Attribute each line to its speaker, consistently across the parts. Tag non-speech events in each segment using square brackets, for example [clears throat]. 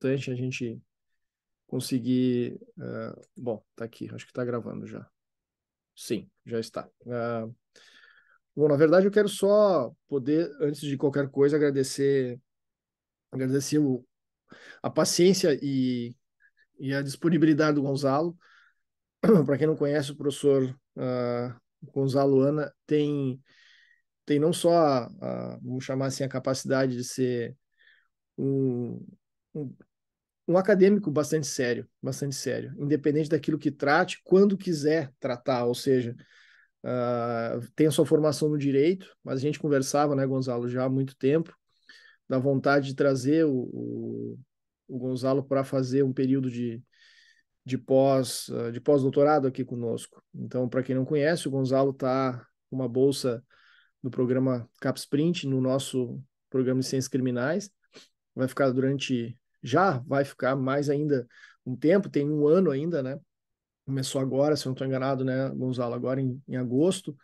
Speaker 1: importante a gente conseguir. Uh, bom, tá aqui, acho que está gravando já. Sim, já está. Uh, bom, na verdade, eu quero só poder, antes de qualquer coisa, agradecer, agradecer o, a paciência e, e a disponibilidade do Gonzalo. [clears throat] Para quem não conhece, o professor uh, Gonzalo Ana tem, tem não só, a, a, vamos chamar assim, a capacidade de ser um, um, um acadêmico bastante sério, bastante sério, independente daquilo que trate, quando quiser tratar, ou seja, uh, tem a sua formação no direito, mas a gente conversava, né, Gonzalo, já há muito tempo, da vontade de trazer o, o, o Gonzalo para fazer um período de, de pós uh, de pós-doutorado aqui conosco. Então, para quem não conhece, o Gonzalo está com uma bolsa do programa CapSprint no nosso programa de ciências criminais. Vai ficar durante já vai ficar mais ainda um tempo, tem um ano ainda, né? Começou agora, se eu não estou enganado, né, Gonzalo, agora em, em agosto,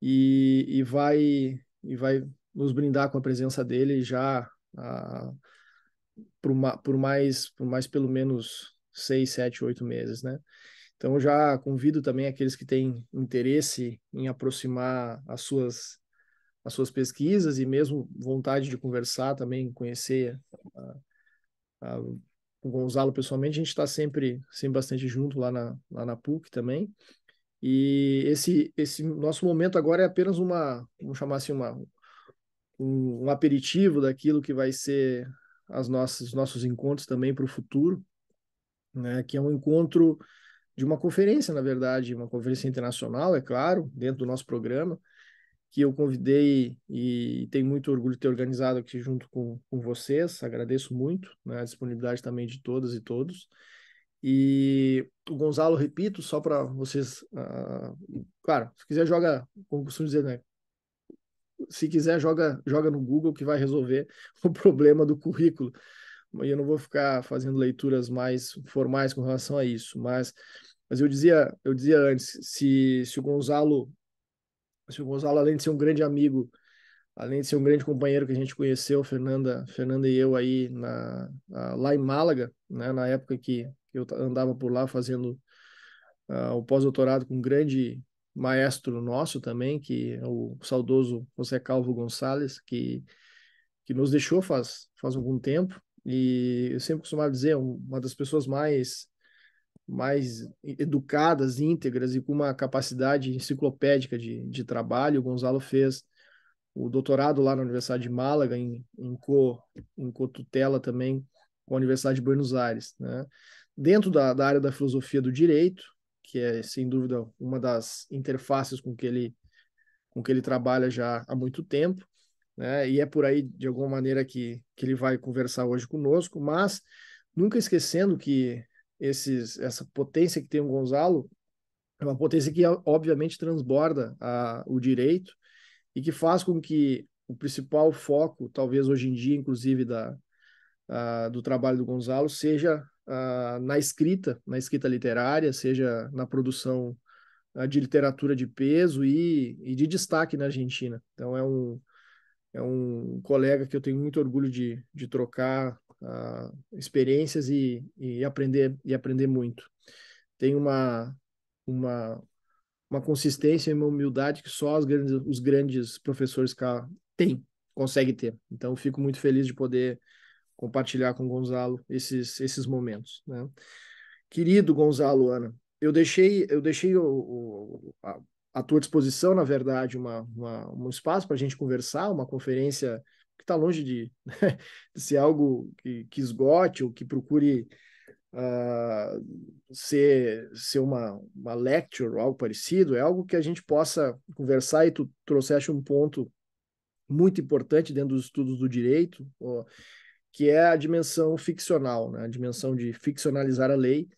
Speaker 1: e, e, vai, e vai nos brindar com a presença dele já a, por, por, mais, por mais pelo menos seis, sete, oito meses, né? Então já convido também aqueles que têm interesse em aproximar as suas as suas pesquisas e mesmo vontade de conversar também, conhecer uh, uh, o Gonzalo pessoalmente, a gente está sempre, sempre bastante junto lá na, lá na PUC também. E esse, esse nosso momento agora é apenas uma, vamos chamar assim, uma, um, um aperitivo daquilo que vai ser as nossas, os nossos encontros também para o futuro, né? que é um encontro de uma conferência, na verdade, uma conferência internacional, é claro, dentro do nosso programa, que eu convidei e tenho muito orgulho de ter organizado aqui junto com, com vocês. Agradeço muito né, a disponibilidade também de todas e todos. E o Gonzalo, repito, só para vocês. Uh, claro, se quiser, joga, como costumo dizer, né? Se quiser, joga, joga no Google que vai resolver [laughs] o problema do currículo. E eu não vou ficar fazendo leituras mais formais com relação a isso, mas, mas eu dizia, eu dizia antes, se, se o Gonzalo o Gonzalo, além de ser um grande amigo, além de ser um grande companheiro que a gente conheceu, Fernanda, Fernanda e eu aí na, lá em Málaga, né, na época que eu andava por lá fazendo uh, o pós-doutorado com um grande maestro nosso também, que é o saudoso José Calvo Gonçalves, que, que nos deixou faz, faz algum tempo, e eu sempre costumava dizer, uma das pessoas mais mais educadas, íntegras e com uma capacidade enciclopédica de, de trabalho. O Gonzalo fez o doutorado lá na Universidade de Málaga, em, em, co, em co-tutela também com a Universidade de Buenos Aires. Né? Dentro da, da área da filosofia do direito, que é, sem dúvida, uma das interfaces com que ele, com que ele trabalha já há muito tempo, né? e é por aí, de alguma maneira, que, que ele vai conversar hoje conosco, mas nunca esquecendo que esses, essa potência que tem o Gonzalo é uma potência que obviamente transborda a, o direito e que faz com que o principal foco, talvez hoje em dia, inclusive da, a, do trabalho do Gonzalo, seja a, na escrita, na escrita literária, seja na produção de literatura de peso e, e de destaque na Argentina. Então é um é um colega que eu tenho muito orgulho de, de trocar uh, experiências e, e aprender e aprender muito. Tem uma uma uma consistência e uma humildade que só os grandes, os grandes professores têm, conseguem ter. Então, fico muito feliz de poder compartilhar com o Gonzalo esses, esses momentos. Né? Querido Gonzalo, Ana, eu deixei, eu deixei o, o a, à tua disposição, na verdade, uma, uma um espaço para a gente conversar, uma conferência que está longe de, [laughs] de, ser algo que, que, esgote ou que procure uh, ser, ser uma, uma lecture ou algo parecido, é algo que a gente possa conversar e tu trouxeste um ponto muito importante dentro dos estudos do direito, ó, que é a dimensão ficcional, né? a dimensão de ficcionalizar a lei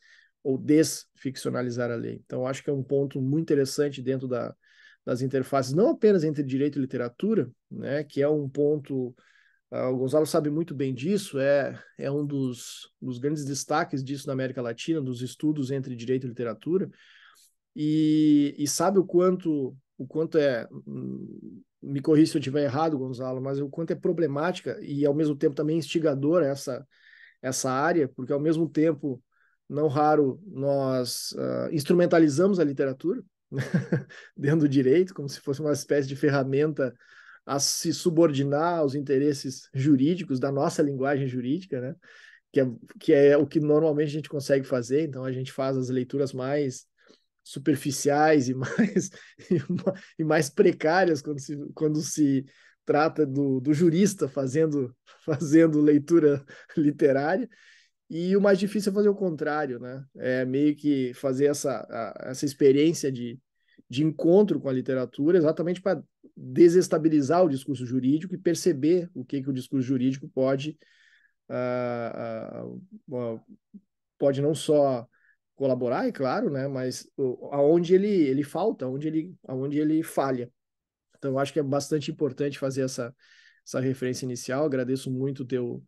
Speaker 1: ou desficcionalizar a lei. Então, acho que é um ponto muito interessante dentro da, das interfaces, não apenas entre direito e literatura, né, que é um ponto, uh, o Gonzalo sabe muito bem disso, é, é um dos, dos grandes destaques disso na América Latina, dos estudos entre direito e literatura, e, e sabe o quanto, o quanto é, hum, me corrija se eu estiver errado, Gonzalo, mas o quanto é problemática e ao mesmo tempo também instigadora essa, essa área, porque ao mesmo tempo, não raro, nós uh, instrumentalizamos a literatura [laughs] dentro do direito, como se fosse uma espécie de ferramenta a se subordinar aos interesses jurídicos da nossa linguagem jurídica, né? Que é, que é o que normalmente a gente consegue fazer, então a gente faz as leituras mais superficiais e [laughs] mais, e mais precárias quando se, quando se trata do, do jurista fazendo, fazendo leitura literária, e o mais difícil é fazer o contrário, né? É meio que fazer essa, a, essa experiência de, de encontro com a literatura, exatamente para desestabilizar o discurso jurídico e perceber o que, que o discurso jurídico pode, uh, uh, uh, pode não só colaborar, é claro, né? Mas aonde ele, ele falta, aonde ele, aonde ele falha. Então, acho que é bastante importante fazer essa, essa referência inicial. Agradeço muito o teu,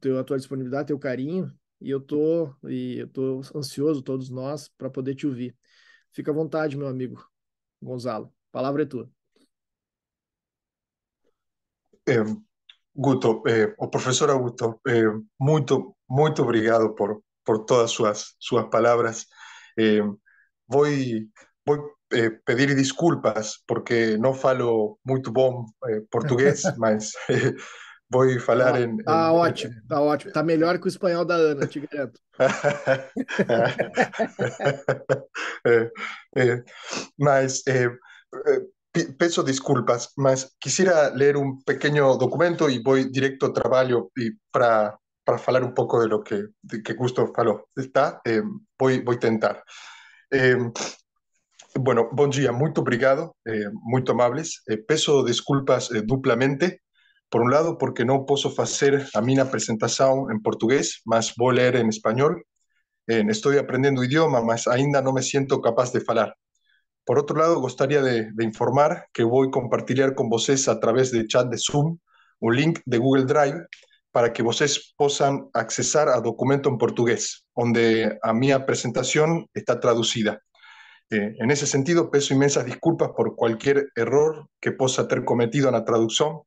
Speaker 1: teu, a tua disponibilidade, teu carinho, e eu tô, e eu tô ansioso, todos nós, para poder te ouvir. Fica à vontade, meu amigo Gonzalo. A palavra é tua.
Speaker 2: Eh, Guto, eh, o profesor Augusto, eh, muito, muito obrigado por, por todas sus, sus palabras. Eh, voy, voy eh, pedir disculpas porque no falo muito bom eh, português, [laughs] mas eh, vou falar
Speaker 1: ah,
Speaker 2: em,
Speaker 1: Ah, ótimo, tá ótimo. Tá melhor que o espanhol da Ana, te garanto.
Speaker 2: Eh, [laughs] eh, mas eh, peço disculpas, mas quisiera leer un pequeño documento y voy directo al trabajo y para para hablar un poco de lo que, de que Gusto falou. Está? Eh, voy, voy a tentar. Eh, bueno, bom dia, muito obrigado, eh, muito amables. Eh, peço desculpas eh, duplamente. Por un lado, porque no puedo hacer a minha presentación en portugués, mas voy a leer en español. Eh, estoy aprendiendo idioma, mas ainda no me siento capaz de falar. Por otro lado, gostaria de, de informar que voy a compartir con vocês a través de chat de Zoom un link de Google Drive para que vocês possam accesar a documento en portugués, donde a mi presentación está traducida. Eh, en ese sentido, peço inmensas disculpas por cualquier error que possa ter cometido na traducción.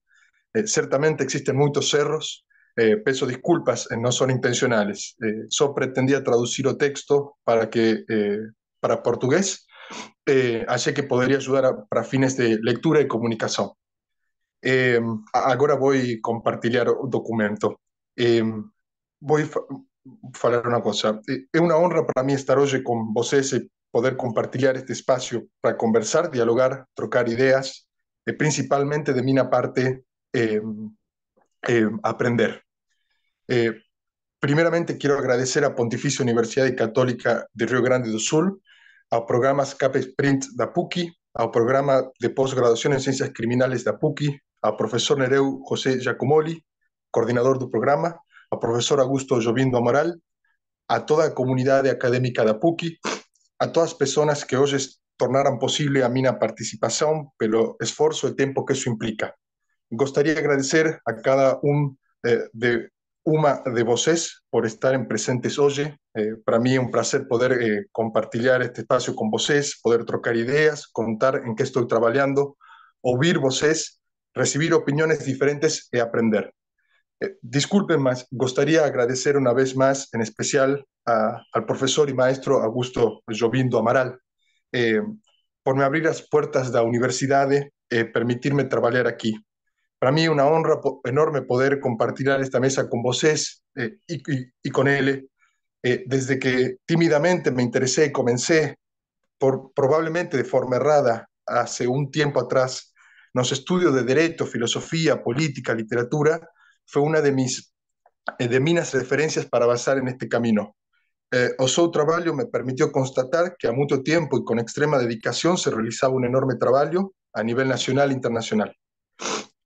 Speaker 2: Eh, certamente existen muchos erros, eh, peço disculpas, eh, no son intencionales. Eh, só pretendía traducir o texto para que eh, para portugués, eh, achei que podría ayudar a, para fines de lectura y comunicación. Eh, agora vou compartilhar o documento. Eh, vou fa falar uma coisa. É uma honra para mim estar hoje com vocês e poder compartilhar este espaço para conversar, dialogar, trocar ideias e principalmente de minha parte eh, aprender. Eh, primeiramente, quero agradecer à Pontifícia Universidade Católica de Rio Grande do Sul, ao programa CAP Sprint da PUC, ao programa de pós-graduação em Ciências Criminais da PUC, al profesor Nereu José Giacomoli, coordinador del programa, al profesor Augusto Jovindo Amaral, a toda la comunidad académica de PUCI, a todas las personas que hoy tornaran posible a mi participación, pero esfuerzo y tiempo que eso implica. Me gustaría agradecer a cada uno eh, de una de voces por estar en presentes hoy. Eh, para mí es un placer poder eh, este espacio con voces, poder trocar ideas, contar en qué estoy trabajando, oír voces recibir opiniones diferentes y aprender. Eh, disculpen más, gustaría agradecer una vez más, en especial al profesor y maestro Augusto Jovindo Amaral, eh, por me abrir las puertas de la universidad y eh, permitirme trabajar aquí. Para mí una honra enorme poder compartir esta mesa con vosotros y, y, con él. desde que tímidamente me interesé y comencé, por, probablemente de forma errada, hace un tiempo atrás, los estudios de Derecho, Filosofía, Política, Literatura, fue una de mis eh, de mis referencias para basar en este camino. Eh, o su trabajo me permitió constatar que a mucho tiempo y con extrema dedicación se realizaba un enorme trabajo a nivel nacional e internacional.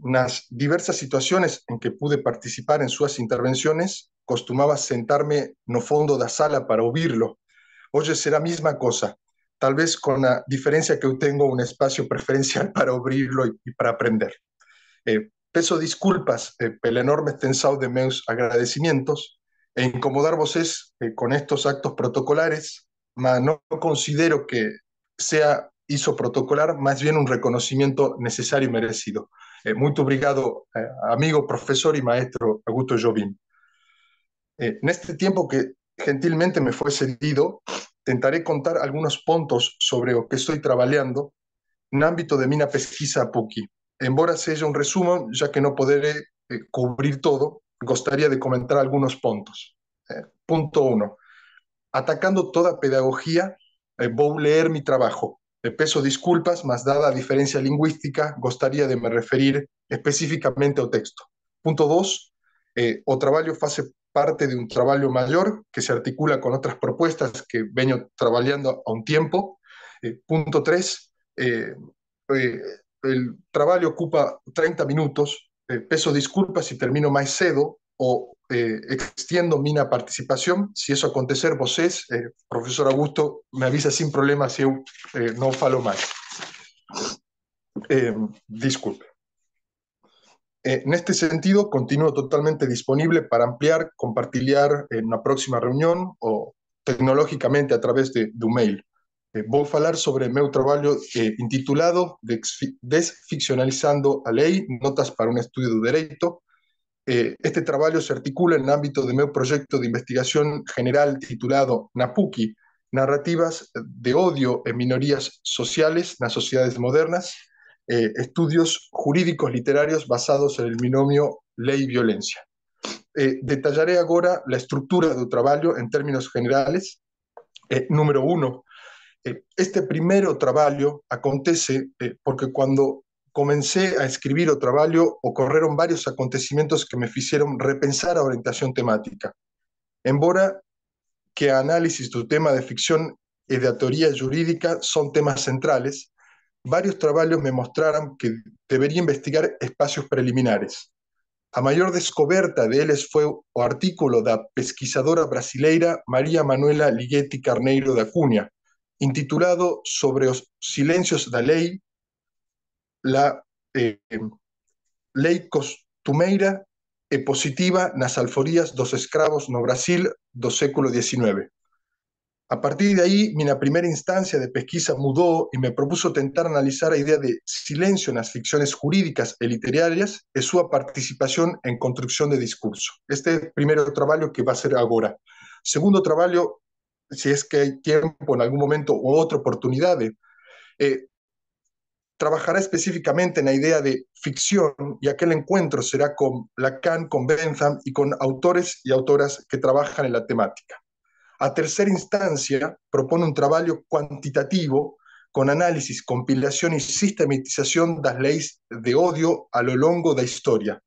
Speaker 2: Las diversas situaciones en que pude participar en sus intervenciones, costumaba sentarme no fondo da sala para oírlo. Hoy será misma cosa, tal vez con la diferencia que yo tengo un espacio [laughs] preferencial para abrirlo y, para aprender. Eh, peso disculpas eh, el enorme extensado de meus agradecimientos e incomodar voces eh, con estos actos protocolares, mas no considero que sea hizo protocolar, más bien un reconocimiento necesario y merecido. Eh, muy obrigado, eh, amigo, profesor y maestro Augusto Jobim. Eh, en este tiempo que gentilmente me fue cedido, tentaré contar algunos puntos sobre lo que estoy trabajando en ámbito de mina pesquisa PUCI. Embora sea un resumen, ya que no podré eh, cubrir todo, gustaría de comentar algunos puntos. Punto uno. Atacando toda pedagogía, voy a leer mi trabajo. Peso disculpas, mas dada diferencia lingüística, gustaría de me referir específicamente al texto. Punto dos. o trabajo hace parte de un trabajo mayor que se articula con otras propuestas que vengo trabajando a un tiempo. Eh, punto 3, eh, eh, el trabajo ocupa 30 minutos, peso disculpas si termino más cedo o extiendo mi participación. Si eso acontecer, vos es, profesor Augusto, me avisa sin problema si yo no falo más. disculpe. Eh, en este sentido, continúo totalmente disponible para ampliar, compartir en una próxima reunión o tecnológicamente a través de, un mail. Eh, voy a hablar sobre mi trabajo eh, intitulado Desficcionalizando a ley, notas para un estudio de derecho. este trabajo se articula en el ámbito de mi proyecto de investigación general titulado NAPUKI, Narrativas de odio en minorías sociales en las sociedades modernas, eh, estudios jurídicos literarios basados en el binomio ley-violencia. Eh, detallaré ahora la estructura del trabajo en términos generales. Eh, número uno, este primero trabajo acontece porque cuando comencé a escribir o trabajo ocurrieron varios acontecimientos que me hicieron repensar la orientación temática. Embora que análisis del tema de ficción y de teoría jurídica son temas centrales, varios trabajos me mostraron que debería investigar espacios preliminares. A mayor descoberta de eles fue o artículo da pesquisadora brasileira María Manuela Ligeti Carneiro da Cunha, intitulado Sobre los silencios da lei, la eh, costumeira e positiva nas alforías dos escravos no Brasil do século XIX. A partir de ahí, mi primera instancia de pesquisa mudó y me propuso tentar analizar la idea de silencio en las ficciones jurídicas y literarias y su participación en construcción de discurso. Este es el primer trabajo que va a ser ahora. Segundo trabajo, si es que hay tiempo en algún momento o otra oportunidad, eh, trabajará específicamente en la idea de ficción y aquel encuentro será con Lacan, con Bentham y con autores y autoras que trabajan en la temática. A tercera instancia, propone un trabajo cuantitativo con análisis, compilación y sistematización las leyes de odio a lo largo de la historia.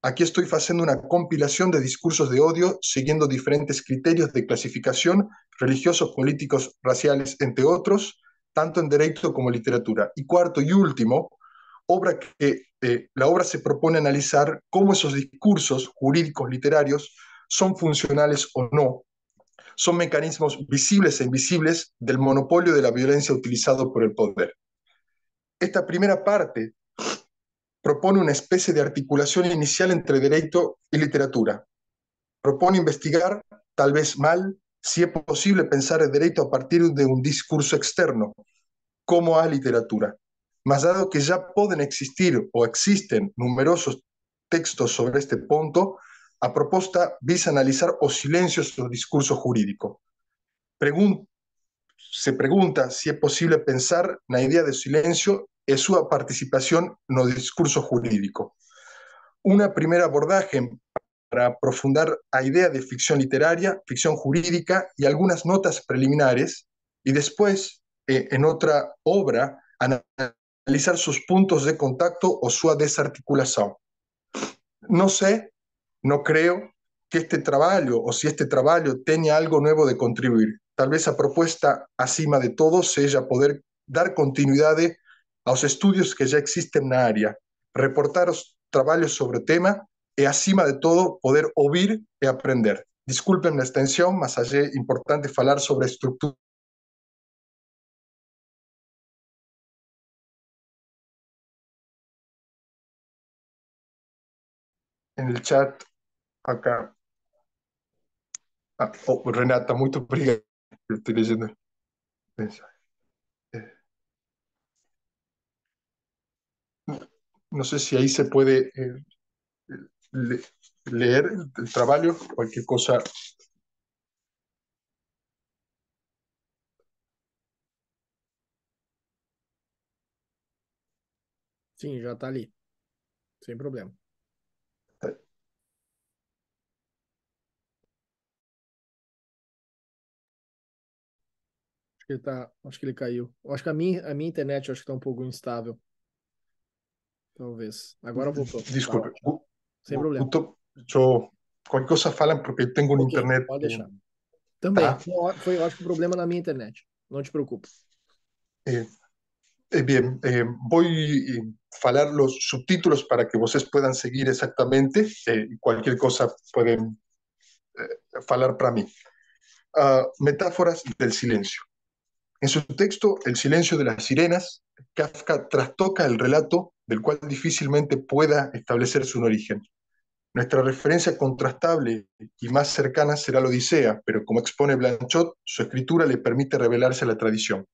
Speaker 2: Aquí estoy haciendo una compilación de discursos de odio siguiendo diferentes criterios de clasificación, religiosos, políticos, raciales, entre otros, tanto en derecho como en literatura. Y cuarto y último, obra que eh, la obra se propone analizar cómo esos discursos jurídicos literarios son funcionales o no son mecanismos visibles e invisibles del monopolio de la violencia utilizado por el poder. Esta primera parte propone una especie de articulación inicial entre derecho y literatura. Propone investigar, tal vez mal, si es posible pensar el derecho a partir de un discurso externo, como a literatura. Mas dado que ya pueden existir o existen numerosos textos sobre este punto, a proposta visa analizar os silencios do discurso jurídico. se pregunta si es posible pensar la idea de silencio y su participación no discurso jurídico. Una primera abordaje para aprofundar la idea de ficción literaria, ficción jurídica y algunas notas preliminares, y después, eh, en otra obra, analizar sus puntos de contacto o su desarticulación. No sé no creo que este trabajo o si este trabajo tenga algo nuevo de contribuir. Tal vez la propuesta acima de todo sea poder dar continuidad a los estudios que ya existen en la área, reportar los trabajos sobre tema y acima de todo poder oír y aprender. Disculpen la extensión, mas es importante hablar sobre estructura en el chat acá. Ah, oh, Renata, muito obrigado. Estoy leyendo eh, no sé si ahí se puede eh, leer el trabajo, cualquier cosa.
Speaker 1: Sí, ya está ali. Sem problema. Acho que ele tá. Acho que ele caiu. Eu acho que a minha, a minha internet acho que tá um pouco instável. Talvez. Agora voltou.
Speaker 2: Desculpe.
Speaker 1: Tá Sem problema.
Speaker 2: Eu, qualquer coisa falam porque eu tenho okay, internet.
Speaker 1: Pode deixar. Também. Tá. Foi, eu acho problema na minha internet. Não te preocupe.
Speaker 2: Eh, eh, bien, eh, voy falar los subtítulos para que vocês puedan seguir exactamente. Eh, cualquier cosa pueden eh, falar para mí. Uh, metáforas del silencio. En su texto El silencio de las sirenas, Kafka trastoca el relato del cual difícilmente pueda establecerse un origen. Nuestra referencia contrastable y más cercana será la Odisea, pero como expone Blanchot, su escritura le permite revelarse a la tradición.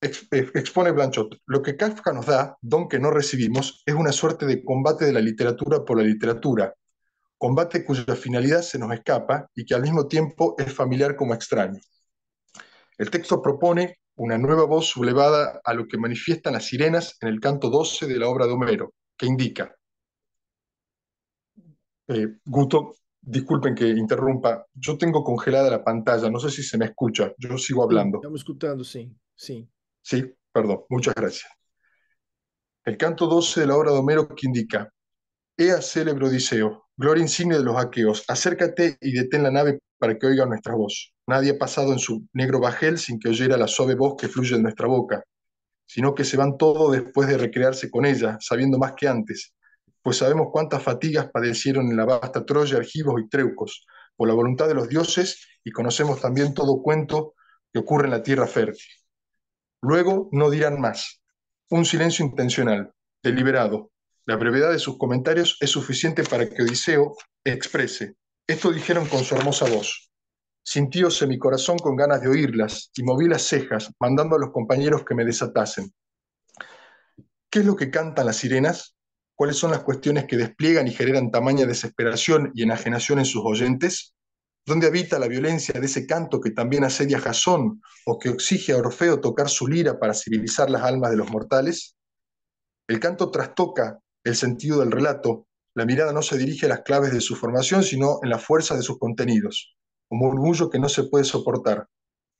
Speaker 2: expone Blanchot, lo que Kafka nos da, don que no recibimos, es una suerte de combate de la literatura por la literatura, combate cuya finalidad se nos escapa y que al mismo tiempo es familiar como extraño. El texto propone una nueva voz sublevada a lo que manifiestan las sirenas en el canto 12 de la obra de Homero, que indica, eh, Guto, disculpen que interrumpa, yo tengo congelada la pantalla, no sé si se me escucha, yo sigo hablando.
Speaker 1: Estamos escuchando, sí, sí.
Speaker 2: Sí, perdón, muchas gracias. El canto 12 de la obra de Homero que indica, Ea célebre Odiseo, gloria insignia de los aqueos, acércate y detén la nave para que oiga nuestra voz. Nadie ha pasado en su negro bajel sin que oyera la suave voz que fluye en nuestra boca, sino que se van todos después de recrearse con ella, sabiendo más que antes, pues sabemos cuántas fatigas padecieron en la vasta Troya argivos y treucos, por la voluntad de los dioses, y conocemos también todo cuento que ocurre en la tierra fértil. Luego no dirán más. Un silencio intencional, deliberado. La brevedad de sus comentarios es suficiente para que Odiseo exprese. Esto dijeron con su hermosa voz. Sintióse mi corazón con ganas de oírlas y moví las cejas, mandando a los compañeros que me desatasen. ¿Qué es lo que cantan las sirenas? ¿Cuáles son las cuestiones que despliegan y generan tamaña desesperación y enajenación en sus oyentes? ¿Dónde habita la violencia de ese canto que también asedia a Jasón o que exige a Orfeo tocar su lira para civilizar las almas de los mortales? El canto trastoca el sentido del relato, la mirada no se dirige a las claves de su formación, sino en la fuerza de sus contenidos, un orgullo que no se puede soportar,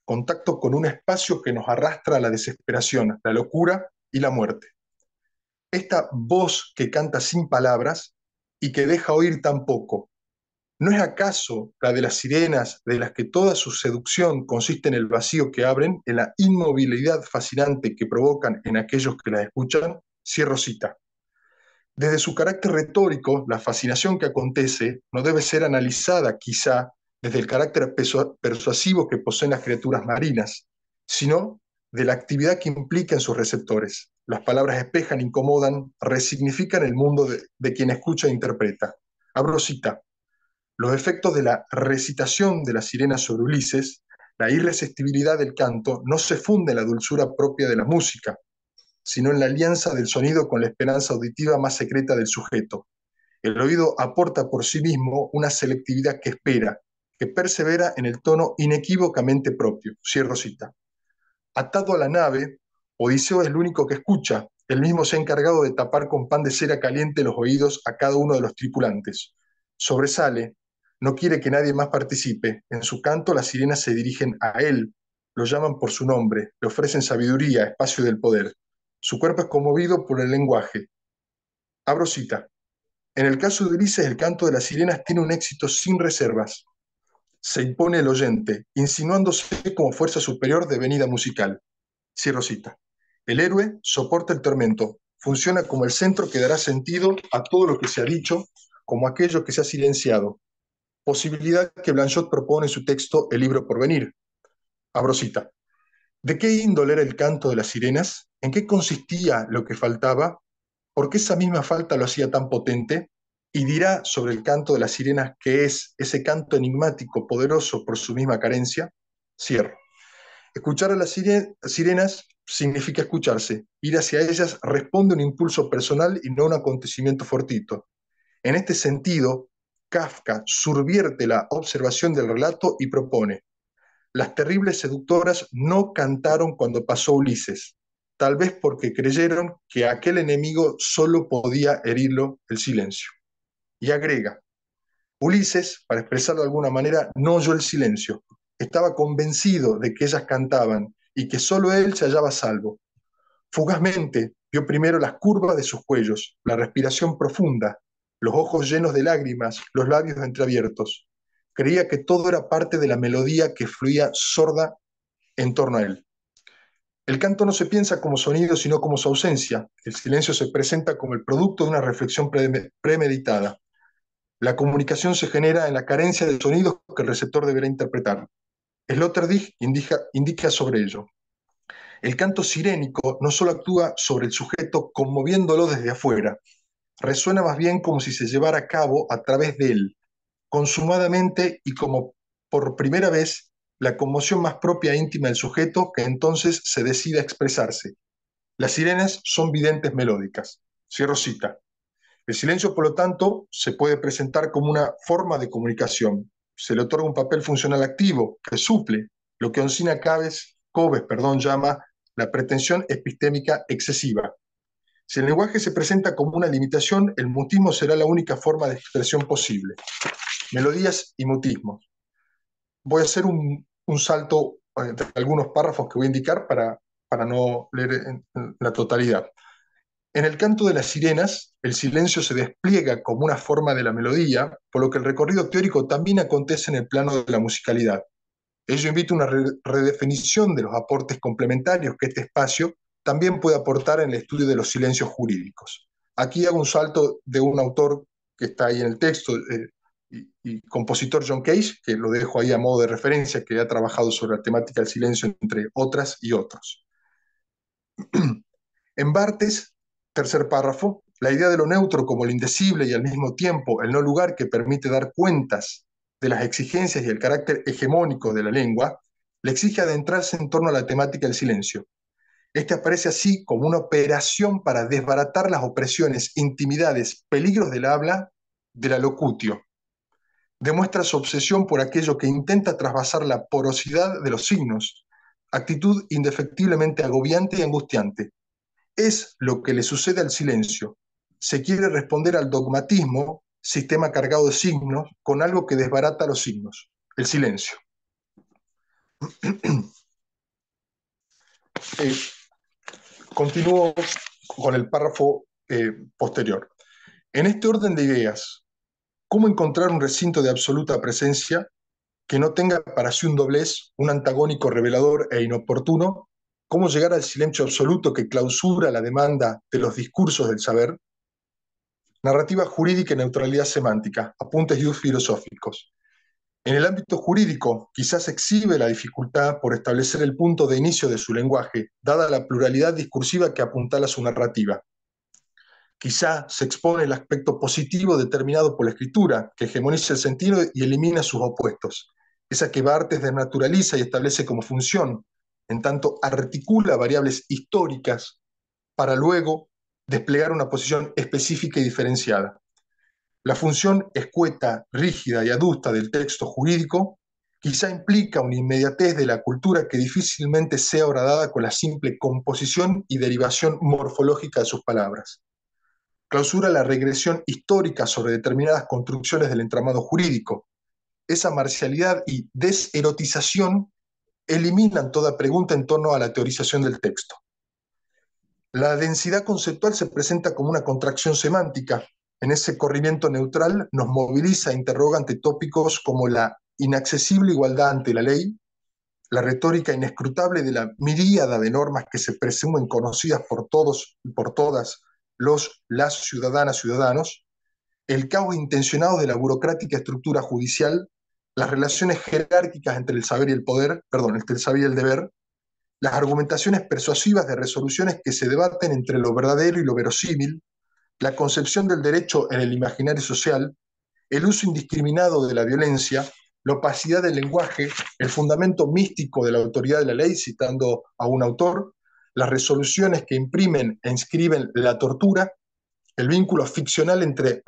Speaker 2: contacto con un espacio que nos arrastra a la desesperación, la locura y la muerte. Esta voz que canta sin palabras y que deja oír tan poco, ¿No es acaso la de las sirenas, de las que toda su seducción consiste en el vacío que abren, en la inmovilidad fascinante que provocan en aquellos que las escuchan? Cierro cita. Desde su carácter retórico, la fascinación que acontece no debe ser analizada quizá desde el carácter persuasivo que poseen las criaturas marinas, sino de la actividad que implica en sus receptores. Las palabras espejan, incomodan, resignifican el mundo de, de quien escucha e interpreta. Abro cita los efectos de la recitación de la sirena sobre Ulises, la irresistibilidad del canto, no se funde en la dulzura propia de la música, sino en la alianza del sonido con la esperanza auditiva más secreta del sujeto. El oído aporta por sí mismo una selectividad que espera, que persevera en el tono inequívocamente propio. Cierro cita. Atado a la nave, Odiseo es el único que escucha. Él mismo se ha encargado de tapar con pan de cera caliente los oídos a cada uno de los tripulantes. Sobresale, no quiere que nadie más participe. En su canto las sirenas se dirigen a él, lo llaman por su nombre, le ofrecen sabiduría, espacio del poder. Su cuerpo es conmovido por el lenguaje. Abro cita. En el caso de Ulises, el canto de las sirenas tiene un éxito sin reservas. Se impone el oyente, insinuándose como fuerza superior de venida musical. Cierro cita. El héroe soporta el tormento, funciona como el centro que dará sentido a todo lo que se ha dicho, como aquello que se ha silenciado, posibilidad que Blanchot propone en su texto El libro por venir. Abro cita. ¿De qué índole era el canto de las sirenas? ¿En qué consistía lo que faltaba? ¿Por qué esa misma falta lo hacía tan potente? Y dirá sobre el canto de las sirenas que es ese canto enigmático, poderoso por su misma carencia. Cierro. Escuchar a las sirenas significa escucharse. Ir hacia ellas responde a un impulso personal y no a un acontecimiento fortito. En este sentido, Kafka subvierte la observación del relato y propone, las terribles seductoras no cantaron cuando pasó Ulises, tal vez porque creyeron que aquel enemigo solo podía herirlo el silencio. Y agrega, Ulises, para expresarlo de alguna manera, no oyó el silencio, estaba convencido de que ellas cantaban y que solo él se hallaba salvo. Fugazmente vio primero las curvas de sus cuellos, la respiración profunda, los ojos llenos de lágrimas, los labios entreabiertos. Creía que todo era parte de la melodía que fluía sorda en torno a él. El canto no se piensa como sonido, sino como su ausencia. El silencio se presenta como el producto de una reflexión premeditada. La comunicación se genera en la carencia de sonidos que el receptor deberá interpretar. Sloterdijk indica, indica sobre ello. El canto sirénico no solo actúa sobre el sujeto conmoviéndolo desde afuera, resuena más bien como si se llevara a cabo a través de él, consumadamente y como por primera vez la conmoción más propia e íntima del sujeto que entonces se decide a expresarse. Las sirenas son videntes melódicas. Cierro cita. El silencio, por lo tanto, se puede presentar como una forma de comunicación. Se le otorga un papel funcional activo que suple lo que Oncina Cabes, Cobes perdón, llama la pretensión epistémica excesiva. Si el lenguaje se presenta como una limitación, el mutismo será la única forma de expresión posible. Melodías y mutismos. Voy a hacer un, salto entre algunos párrafos que voy a indicar para, para no leer la totalidad. En el canto de las sirenas, el silencio se despliega como una forma de la melodía, por lo que el recorrido teórico también acontece en el plano de la musicalidad. Ello invita a una redefinición de los aportes complementarios que este espacio también puede aportar en el estudio de los silencios jurídicos. Aquí hago un salto de un autor que está ahí en el texto, eh, y, compositor John Cage, que lo dejo ahí a modo de referencia, que ha trabajado sobre la temática del silencio entre otras y otros. [clears throat] en Bartes, tercer párrafo, la idea de lo neutro como lo indecible y al mismo tiempo el no lugar que permite dar cuentas de las exigencias y el carácter hegemónico de la lengua, le exige adentrarse en torno a la temática del silencio. Este aparece así como una operación para desbaratar las opresiones, intimidades, peligros del habla de la locutio, demuestra su obsesión por aquello que intenta trasvasar la porosidad de los signos, actitud indefectiblemente agobiante y angustiante. Es lo que le sucede al silencio. Se quiere responder al dogmatismo, sistema cargado de signos, con algo que desbarata los signos, el silencio. [clears throat] Eh, continúo con el párrafo eh, posterior. En este orden de ideas, ¿Cómo encontrar un recinto de absoluta presencia que no tenga para sí un doblez, un antagónico revelador e inoportuno? ¿Cómo llegar al silencio absoluto que clausura la demanda de los discursos del saber? Narrativa jurídica y neutralidad semántica, apuntes y filosóficos. En el ámbito jurídico, quizás exhibe la dificultad por establecer el punto de inicio de su lenguaje, dada la pluralidad discursiva que apuntala su narrativa. Quizá se expone el aspecto positivo determinado por la escritura, que hegemoniza el sentido y elimina sus opuestos. Esa que Bartes desnaturaliza y establece como función, en tanto articula variables históricas para luego desplegar una posición específica y diferenciada. La función escueta, rígida y adusta del texto jurídico quizá implica una inmediatez de la cultura que difícilmente sea horadada con la simple composición y derivación morfológica de sus palabras clausura la regresión histórica sobre determinadas construcciones del entramado jurídico. Esa marcialidad y deserotización eliminan toda pregunta en torno a la teorización del texto. La densidad conceptual se presenta como una contracción semántica. En ese corrimiento neutral nos moviliza e interroga ante tópicos como la inaccesible igualdad ante la ley, la retórica inescrutable de la miríada de normas que se presumen conocidas por todos y por todas los, las ciudadanas, ciudadanos, el caos intencionado de la burocrática estructura judicial, las relaciones jerárquicas entre el saber y el poder, perdón, entre el saber y el deber, las argumentaciones persuasivas de resoluciones que se debaten entre lo verdadero y lo verosímil, la concepción del derecho en el imaginario social, el uso indiscriminado de la violencia, la opacidad del lenguaje, el fundamento místico de la autoridad de la ley, citando a un autor, las resoluciones que imprimen e inscriben la tortura, el vínculo ficcional entre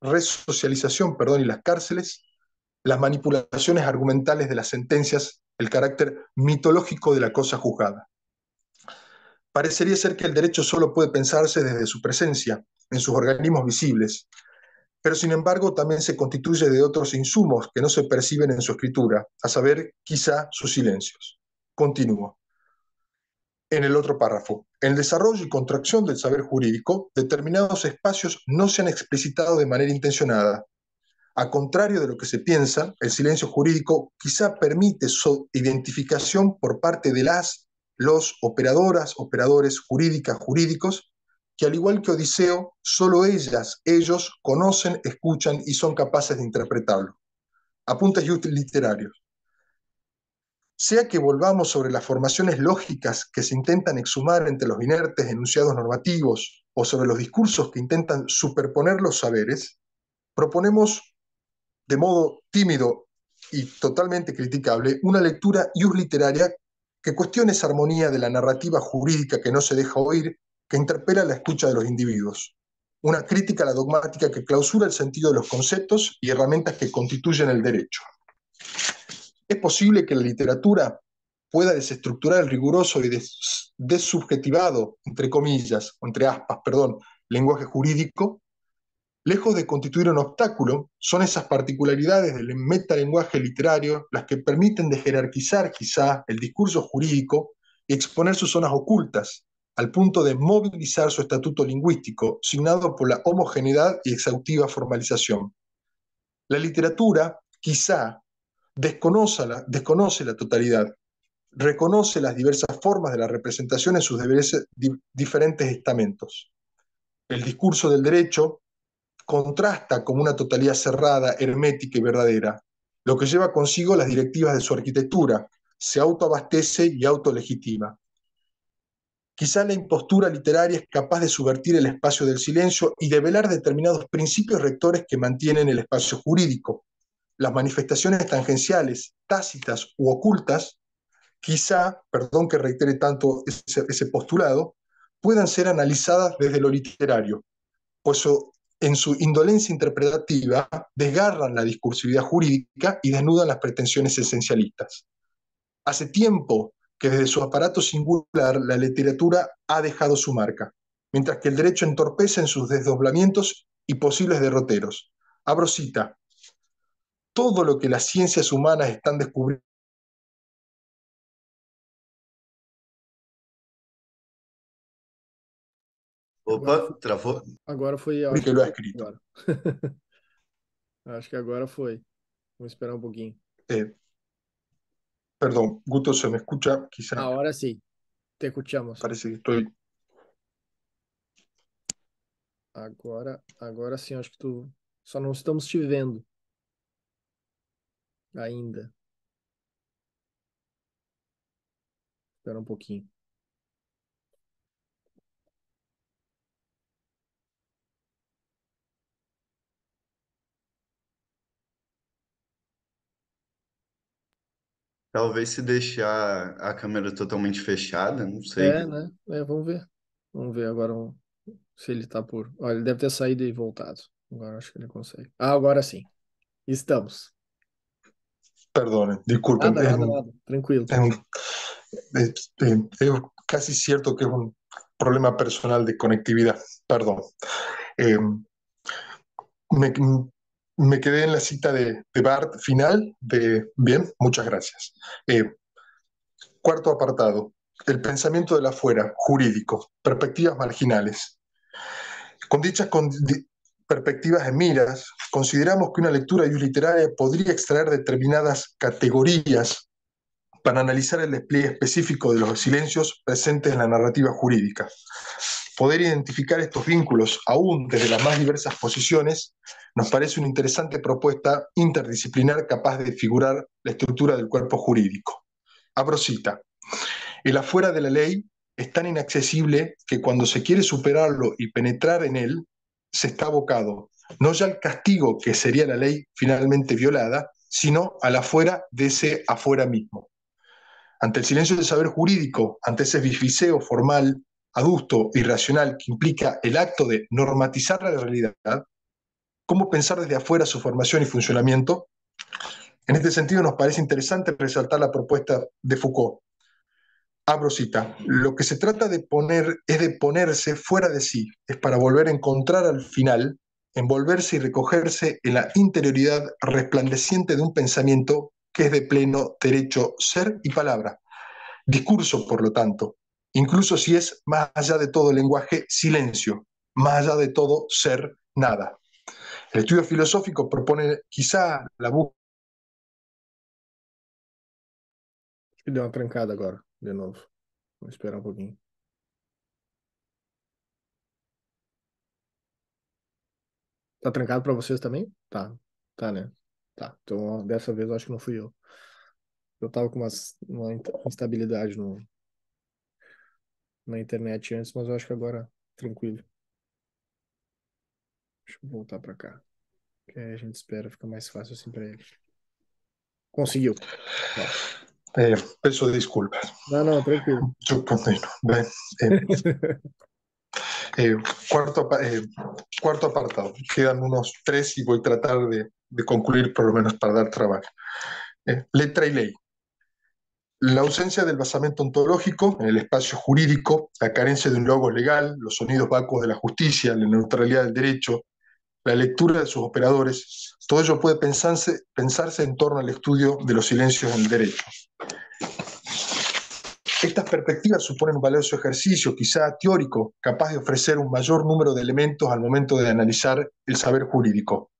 Speaker 2: resocialización perdón, y las cárceles, las manipulaciones argumentales de las sentencias, el carácter mitológico de la cosa juzgada. Parecería ser que el derecho solo puede pensarse desde su presencia, en sus organismos visibles, pero sin embargo también se constituye de otros insumos que no se perciben en su escritura, a saber, quizá sus silencios. Continúo. En el otro párrafo, en el desarrollo y contracción del saber jurídico, determinados espacios no se han explicitado de manera intencionada. A contrario de lo que se piensa, el silencio jurídico quizá permite su identificación por parte de las, los operadoras, operadores jurídicas, jurídicos, que al igual que Odiseo, solo ellas, ellos conocen, escuchan y son capaces de interpretarlo. Apuntes literarios. Sea que volvamos sobre las formaciones lógicas que se intentan exhumar entre los inertes enunciados normativos o sobre los discursos que intentan superponer los saberes, proponemos de modo tímido y totalmente criticable una lectura ius literaria que cuestione esa armonía de la narrativa jurídica que no se deja oír que interpela la escucha de los individuos, una crítica a la dogmática que clausura el sentido de los conceptos y herramientas que constituyen el derecho. Es posible que la literatura pueda desestructurar el riguroso y desubjetivado, entre comillas, entre aspas, perdón, lenguaje jurídico, lejos de constituir un obstáculo, son esas particularidades del metalenguaje literario las que permiten de jerarquizar quizá el discurso jurídico y exponer sus zonas ocultas, al punto de movilizar su estatuto lingüístico, signado por la homogeneidad y exhaustiva formalización. La literatura, quizá, desconoce la, desconoce la totalidad, reconoce las diversas formas de la representación en sus diferentes estamentos. El discurso del derecho contrasta como una totalidad cerrada, hermética y verdadera, lo que lleva consigo las directivas de su arquitectura, se autoabastece y autolegitima. Quizá la impostura literaria es capaz de subvertir el espacio del silencio y de velar determinados principios rectores que mantienen el espacio jurídico. Las manifestaciones tangenciales, tácitas u ocultas, quizá, perdón que reitere tanto ese, postulado, puedan ser analizadas desde lo literario, pues en su indolencia interpretativa desgarran la discursividad jurídica y desnudan las pretensiones esencialistas. Hace tiempo que desde su aparato singular la literatura ha dejado su marca, mientras que el derecho entorpece en sus desdoblamientos y posibles derroteros. Abro cita. Todo lo que las ciencias humanas están descubriendo
Speaker 3: Opa, travou.
Speaker 1: Agora foi.
Speaker 2: É escrito.
Speaker 1: Agora. [laughs] acho que agora foi. Vamos esperar um pouquinho.
Speaker 2: É. Perdón, Guto, ¿se me escucha? Quizá.
Speaker 1: Ahora sí, te escuchamos.
Speaker 2: Parece que estoy.
Speaker 1: Agora, agora sim, acho que tu. Só não estamos te vendo. Ainda. Espera um pouquinho.
Speaker 3: Talvez se deixar a câmera totalmente fechada, não sei.
Speaker 1: É, né? É, vamos ver. Vamos ver agora se ele tá por. Olha, ele deve ter saído e voltado. Agora acho que ele consegue. Ah, agora sim. Estamos.
Speaker 2: Perdone, disculpen.
Speaker 1: Nada, nada, nada. Tranquilo.
Speaker 2: Es, es, casi cierto que es un problema personal de conectividad. Perdón. Eh, me, me quedé en la cita de, Bart final. De, bien, muchas gracias. Eh, cuarto apartado, el pensamiento de la afuera, jurídico, perspectivas marginales. Con dichas perspectivas en miras, consideramos que una lectura literaria podría extraer determinadas categorías para analizar el despliegue específico de los silencios presentes en la narrativa jurídica. Poder identificar estos vínculos, aún desde las más diversas posiciones, nos parece una interesante propuesta interdisciplinar capaz de figurar la estructura del cuerpo jurídico. Abro cita. El afuera de la ley es tan inaccesible que cuando se quiere superarlo y penetrar en él, se está abocado no ya al castigo que sería la ley finalmente violada, sino al afuera de ese afuera mismo. Ante el silencio del saber jurídico, ante ese bifiseo formal, adusto, irracional que implica el acto de normatizar la realidad, cómo pensar desde afuera su formación y funcionamiento. En este sentido, nos parece interesante resaltar la propuesta de Foucault. Abro cita, lo que se trata de poner es de ponerse fuera de sí, es para volver a encontrar al final, envolverse y recogerse en la interioridad resplandeciente de un pensamiento que es de pleno derecho ser y palabra. Discurso, por lo tanto, incluso si es más allá de todo lenguaje, silencio, más allá de todo ser, nada. El estudio filosófico propone quizá la búsqueda.
Speaker 1: Deu uma trancada agora, de novo. Vamos esperar um pouquinho. Tá trancado para vocês também? Tá, tá, né? Tá. Então, dessa vez eu acho que não fui eu. Eu tava com umas, uma instabilidade no, na internet antes, mas eu acho que agora tranquilo. Deixa eu voltar para cá. Que aí a gente espera, fica mais fácil assim para ele. Conseguiu.
Speaker 2: Eh, peço desculpas.
Speaker 1: Não, não, tranquilo.
Speaker 2: Yo continuo. Bem, [laughs] eh, cuarto, cuarto apartado. Quedan unos tres y voy a tratar de, de concluir por lo menos para dar trabajo. Eh, letra y ley. La ausencia del basamento ontológico en el espacio jurídico, la carencia de un logo legal, los sonidos vacuos de la justicia, la neutralidad del derecho, la lectura de sus operadores, todo ello puede pensarse, en torno al estudio de los silencios en el derecho. Estas perspectivas suponen un valioso ejercicio, quizá teórico, capaz de ofrecer un mayor número de elementos al momento de analizar el saber jurídico.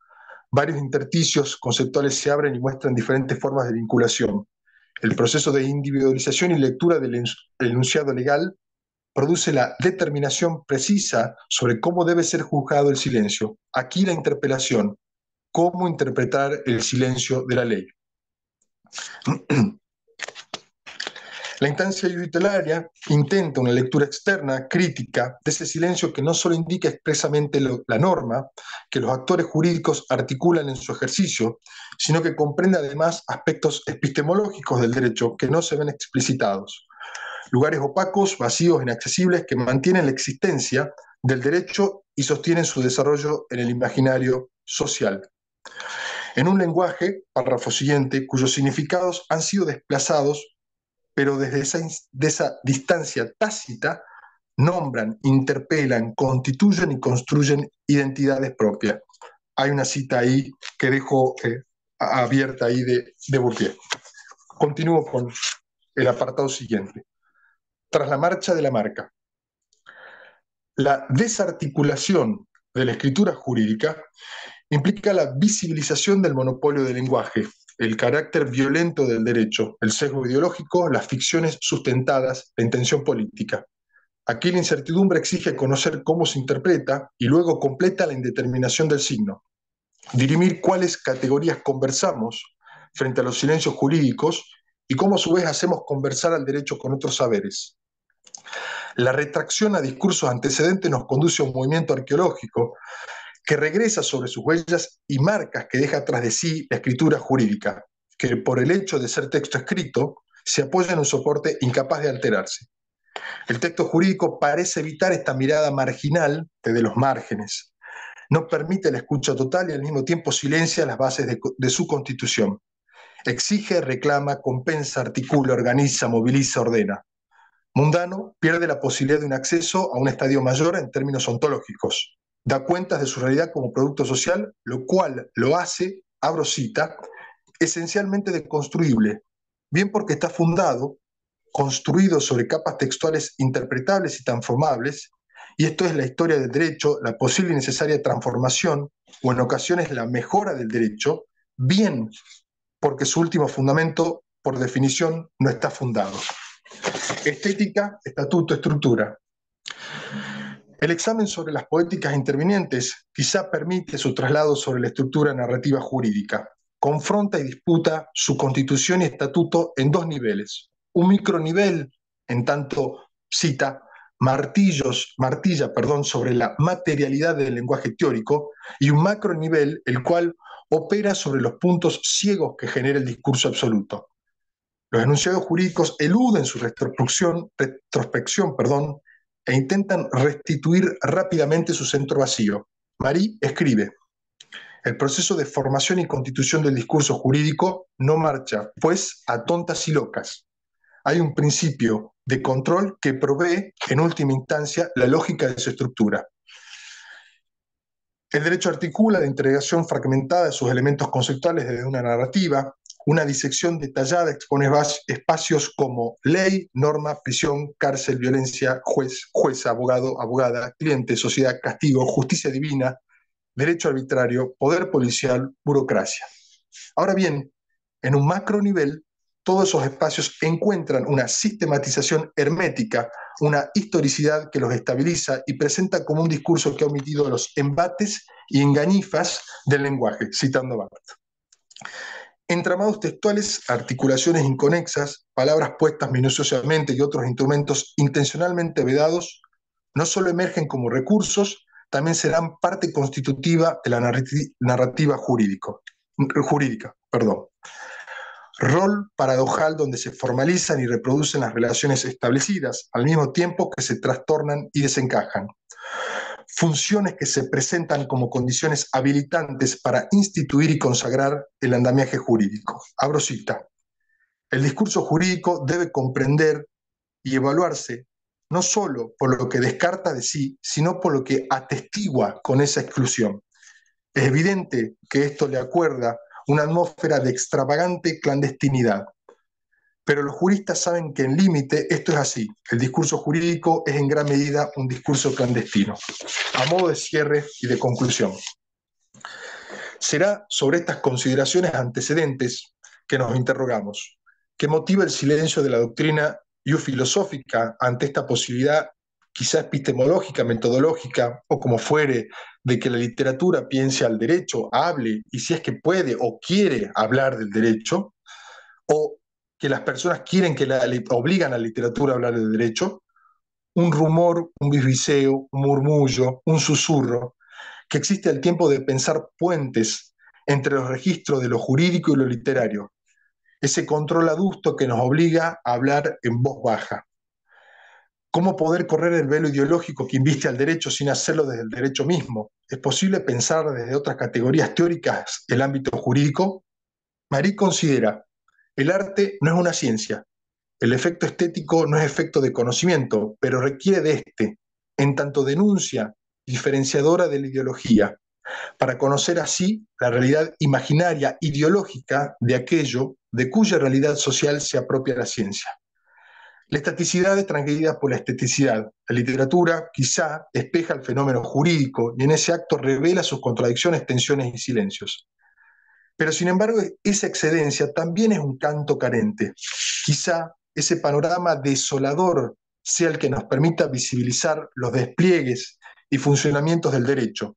Speaker 2: Varios intersticios conceptuales se abren y muestran diferentes formas de vinculación. El proceso de individualización y lectura del enunciado legal produce la determinación precisa sobre cómo debe ser juzgado el silencio. Aquí la interpelación, cómo interpretar el silencio de la ley. [clears throat] La instancia judicialaria intenta una lectura externa, crítica, de ese silencio que no solo indica expresamente la norma que los actores jurídicos articulan en su ejercicio, sino que comprende además aspectos epistemológicos del derecho que no se ven explicitados. Lugares opacos, vacíos, inaccesibles que mantienen la existencia del derecho y sostienen su desarrollo en el imaginario social. En un lenguaje, párrafo siguiente, cuyos significados han sido desplazados pero desde esa, distancia tácita nombran, interpelan, constituyen y construyen identidades propias. Hay una cita ahí que dejo eh, abierta ahí de, de Bourdieu. Continúo con el apartado siguiente. Tras la marcha de la marca, la desarticulación de la escritura jurídica implica la visibilización del monopolio del lenguaje, el carácter violento del derecho, el sesgo ideológico, las ficciones sustentadas, la intención política. Aquí la incertidumbre exige conocer cómo se interpreta y luego completa la indeterminación del signo. Dirimir cuáles categorías conversamos frente a los silencios jurídicos y cómo a su vez hacemos conversar al derecho con otros saberes. La retracción a discursos antecedentes nos conduce a un movimiento arqueológico que regresa sobre sus huellas y marcas que deja tras de sí la escritura jurídica, que por el hecho de ser texto escrito se apoya en un soporte incapaz de alterarse. El texto jurídico parece evitar esta mirada marginal desde los márgenes. No permite la escucha total y al mismo tiempo silencia las bases de, de su constitución. Exige, reclama, compensa, articula, organiza, moviliza, ordena. Mundano pierde la posibilidad de un acceso a un estadio mayor en términos ontológicos da cuentas de su realidad como producto social, lo cual lo hace, abro cita, esencialmente deconstruible, bien porque está fundado, construido sobre capas textuales interpretables y transformables, y esto es la historia del derecho, la posible y necesaria transformación, o en ocasiones la mejora del derecho, bien porque su último fundamento, por definición, no está fundado. Estética, estatuto, estructura. El examen sobre las poéticas intervinientes quizá permite su traslado sobre la estructura narrativa jurídica. Confronta y disputa su constitución y estatuto en dos niveles. Un micronivel, en tanto cita martillos, martilla perdón, sobre la materialidad del lenguaje teórico, y un macronivel, el cual opera sobre los puntos ciegos que genera el discurso absoluto. Los enunciados jurídicos eluden su retrospección, perdón, e intentan restituir rápidamente su centro vacío. Marie escribe, el proceso de formación y constitución del discurso jurídico no marcha, pues, a tontas y locas. Hay un principio de control que provee, en última instancia, la lógica de su estructura. El derecho articula la integración fragmentada de sus elementos conceptuales desde una narrativa. Una disección detallada expone espacios como ley, norma, prisión, cárcel, violencia, juez, jueza, abogado, abogada, cliente, sociedad, castigo, justicia divina, derecho arbitrario, poder policial, burocracia. Ahora bien, en un macro nivel, todos esos espacios encuentran una sistematización hermética, una historicidad que los estabiliza y presenta como un discurso que ha omitido los embates y engañifas del lenguaje, citando Barth. Entramados textuales, articulaciones inconexas, palabras puestas minuciosamente y otros instrumentos intencionalmente vedados, no solo emergen como recursos, también serán parte constitutiva de la narrativa jurídico, jurídica. Perdón. Rol paradojal donde se formalizan y reproducen las relaciones establecidas, al mismo tiempo que se trastornan y desencajan. Funciones que se presentan como condiciones habilitantes para instituir y consagrar el andamiaje jurídico. Abro cita. El discurso jurídico debe comprender y evaluarse no solo por lo que descarta de sí, sino por lo que atestigua con esa exclusión. Es evidente que esto le acuerda una atmósfera de extravagante clandestinidad. Pero los juristas saben que en límite esto es así. El discurso jurídico es en gran medida un discurso clandestino. A modo de cierre y de conclusión. Será sobre estas consideraciones antecedentes que nos interrogamos. ¿Qué motiva el silencio de la doctrina filosófica ante esta posibilidad, quizá epistemológica, metodológica o como fuere, de que la literatura piense al derecho, hable y si es que puede o quiere hablar del derecho, o que las personas quieren que la, obligan a la literatura a hablar del derecho, un rumor, un bisbiseo, un murmullo, un susurro, que existe al tiempo de pensar puentes entre los registros de lo jurídico y lo literario, ese control adusto que nos obliga a hablar en voz baja. ¿Cómo poder correr el velo ideológico que inviste al derecho sin hacerlo desde el derecho mismo? ¿Es posible pensar desde otras categorías teóricas el ámbito jurídico? Marie considera, el arte no es una ciencia, el efecto estético no es efecto de conocimiento, pero requiere de este, en tanto denuncia diferenciadora de la ideología, para conocer así la realidad imaginaria, ideológica de aquello de cuya realidad social se apropia la ciencia. La estaticidad es transgredida por la esteticidad. La literatura quizá espeja el fenómeno jurídico y en ese acto revela sus contradicciones, tensiones y silencios. Pero sin embargo, esa excedencia también es un canto carente. Quizá ese panorama desolador sea el que nos permita visibilizar los despliegues y funcionamientos del derecho,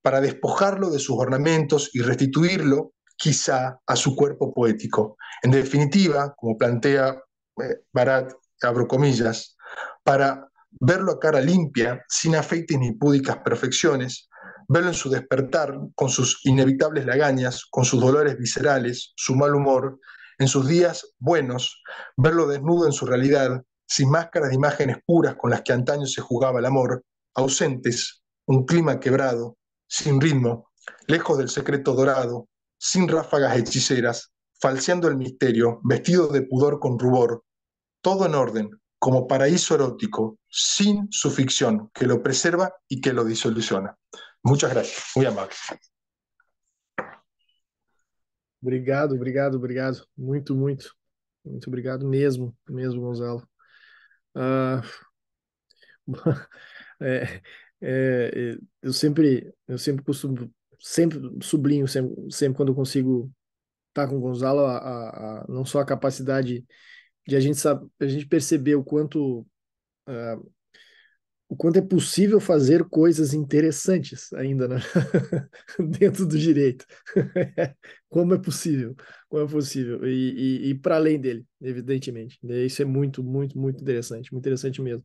Speaker 2: para despojarlo de sus ornamentos y restituirlo quizá a su cuerpo poético. En definitiva, como plantea eh, Barat, abro comillas, para verlo a cara limpia, sin afeites ni púdicas perfecciones, verlo en su despertar, con sus inevitables lagañas, con sus dolores viscerales, su mal humor, en sus días buenos, verlo desnudo en su realidad, sin máscaras de imágenes puras con las que antaño se jugaba el amor, ausentes, un clima quebrado, sin ritmo, lejos del secreto dorado, sin ráfagas hechiceras, falseando el misterio, vestido de pudor con rubor, todo en orden, como paraíso erótico, sin su ficción, que lo preserva y que lo disoluciona. Muchas gracias, muy amable.
Speaker 1: Obrigado, obrigado, obrigado. Muito, muito. Muito obrigado mesmo, mesmo, Gonzalo. Uh, [laughs] é, é, eu sempre, eu sempre costumo, sempre sublinho, sempre, sempre quando consigo estar com o Gonzalo, a, a, a, não só a capacidade de a gente a gente perceber o quanto uh, o quanto é possível fazer coisas interessantes ainda né? [laughs] dentro do direito. [laughs] como é possível, como é possível. E, e, e para além dele, evidentemente. Isso é muito, muito, muito interessante, muito interessante mesmo.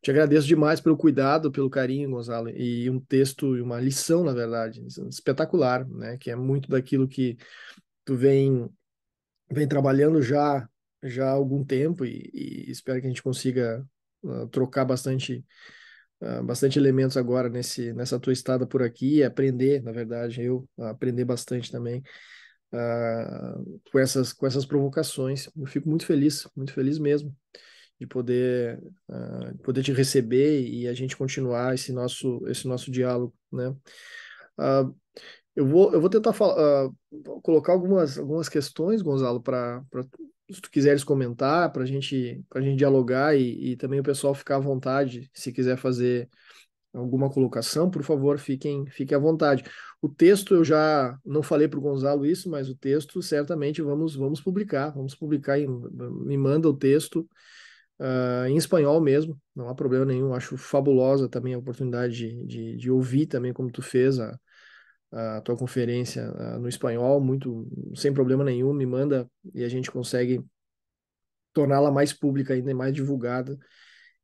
Speaker 1: Te agradeço demais pelo cuidado, pelo carinho, Gonzalo, e um texto e uma lição, na verdade, espetacular, né? Que é muito daquilo que tu vem, vem trabalhando já, já há algum tempo e, e espero que a gente consiga uh, trocar bastante uh, bastante elementos agora nesse nessa tua estada por aqui e aprender, na verdade, eu aprender bastante também uh, com essas com essas provocações. Eu fico muito feliz, muito feliz mesmo de poder uh, poder te receber e a gente continuar esse nosso esse nosso diálogo, né? Eu vou eu vou tentar colocar algumas algumas questões, Gonzalo, para se tu quiseres comentar, para gente para gente dialogar e, e também o pessoal ficar à vontade, se quiser fazer alguma colocação, por favor, fiquem, fiquem à vontade. O texto eu já não falei para o Gonzalo isso, mas o texto certamente vamos vamos publicar, vamos publicar, em, me manda o texto uh, em espanhol mesmo, não há problema nenhum. Acho fabulosa também a oportunidade de, de, de ouvir também como tu fez a, a tua conferência no espanhol, muito sem problema nenhum. Me manda e a gente consegue torná-la mais pública ainda mais divulgada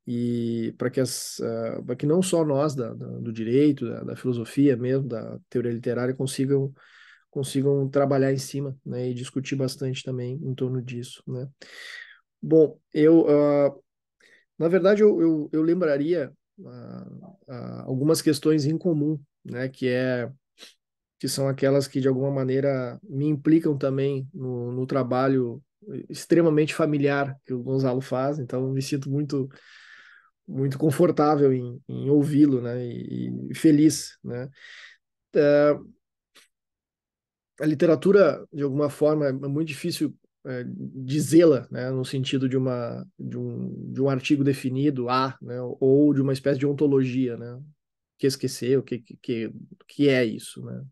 Speaker 1: e para que as uh, para que não só nós da, da do direito da, da, filosofia mesmo da teoria literária consigam consigam trabalhar em cima né e discutir bastante também em torno disso né Bom, eu, uh, na verdade, eu, eu, eu lembraria uh, algumas questões em comum, né, que é que são aquelas que de alguma maneira me implicam também no, no trabalho extremamente familiar que o Gonzalo faz, então me sinto muito muito confortável em, em ouvi-lo, né, e, e, feliz, né. Uh, a literatura, de alguma forma, é muito difícil é, dizê-la, né, no sentido de uma de um, de um artigo definido a, né, ou de uma espécie de ontologia, né, que esquecer o que que que é isso, né?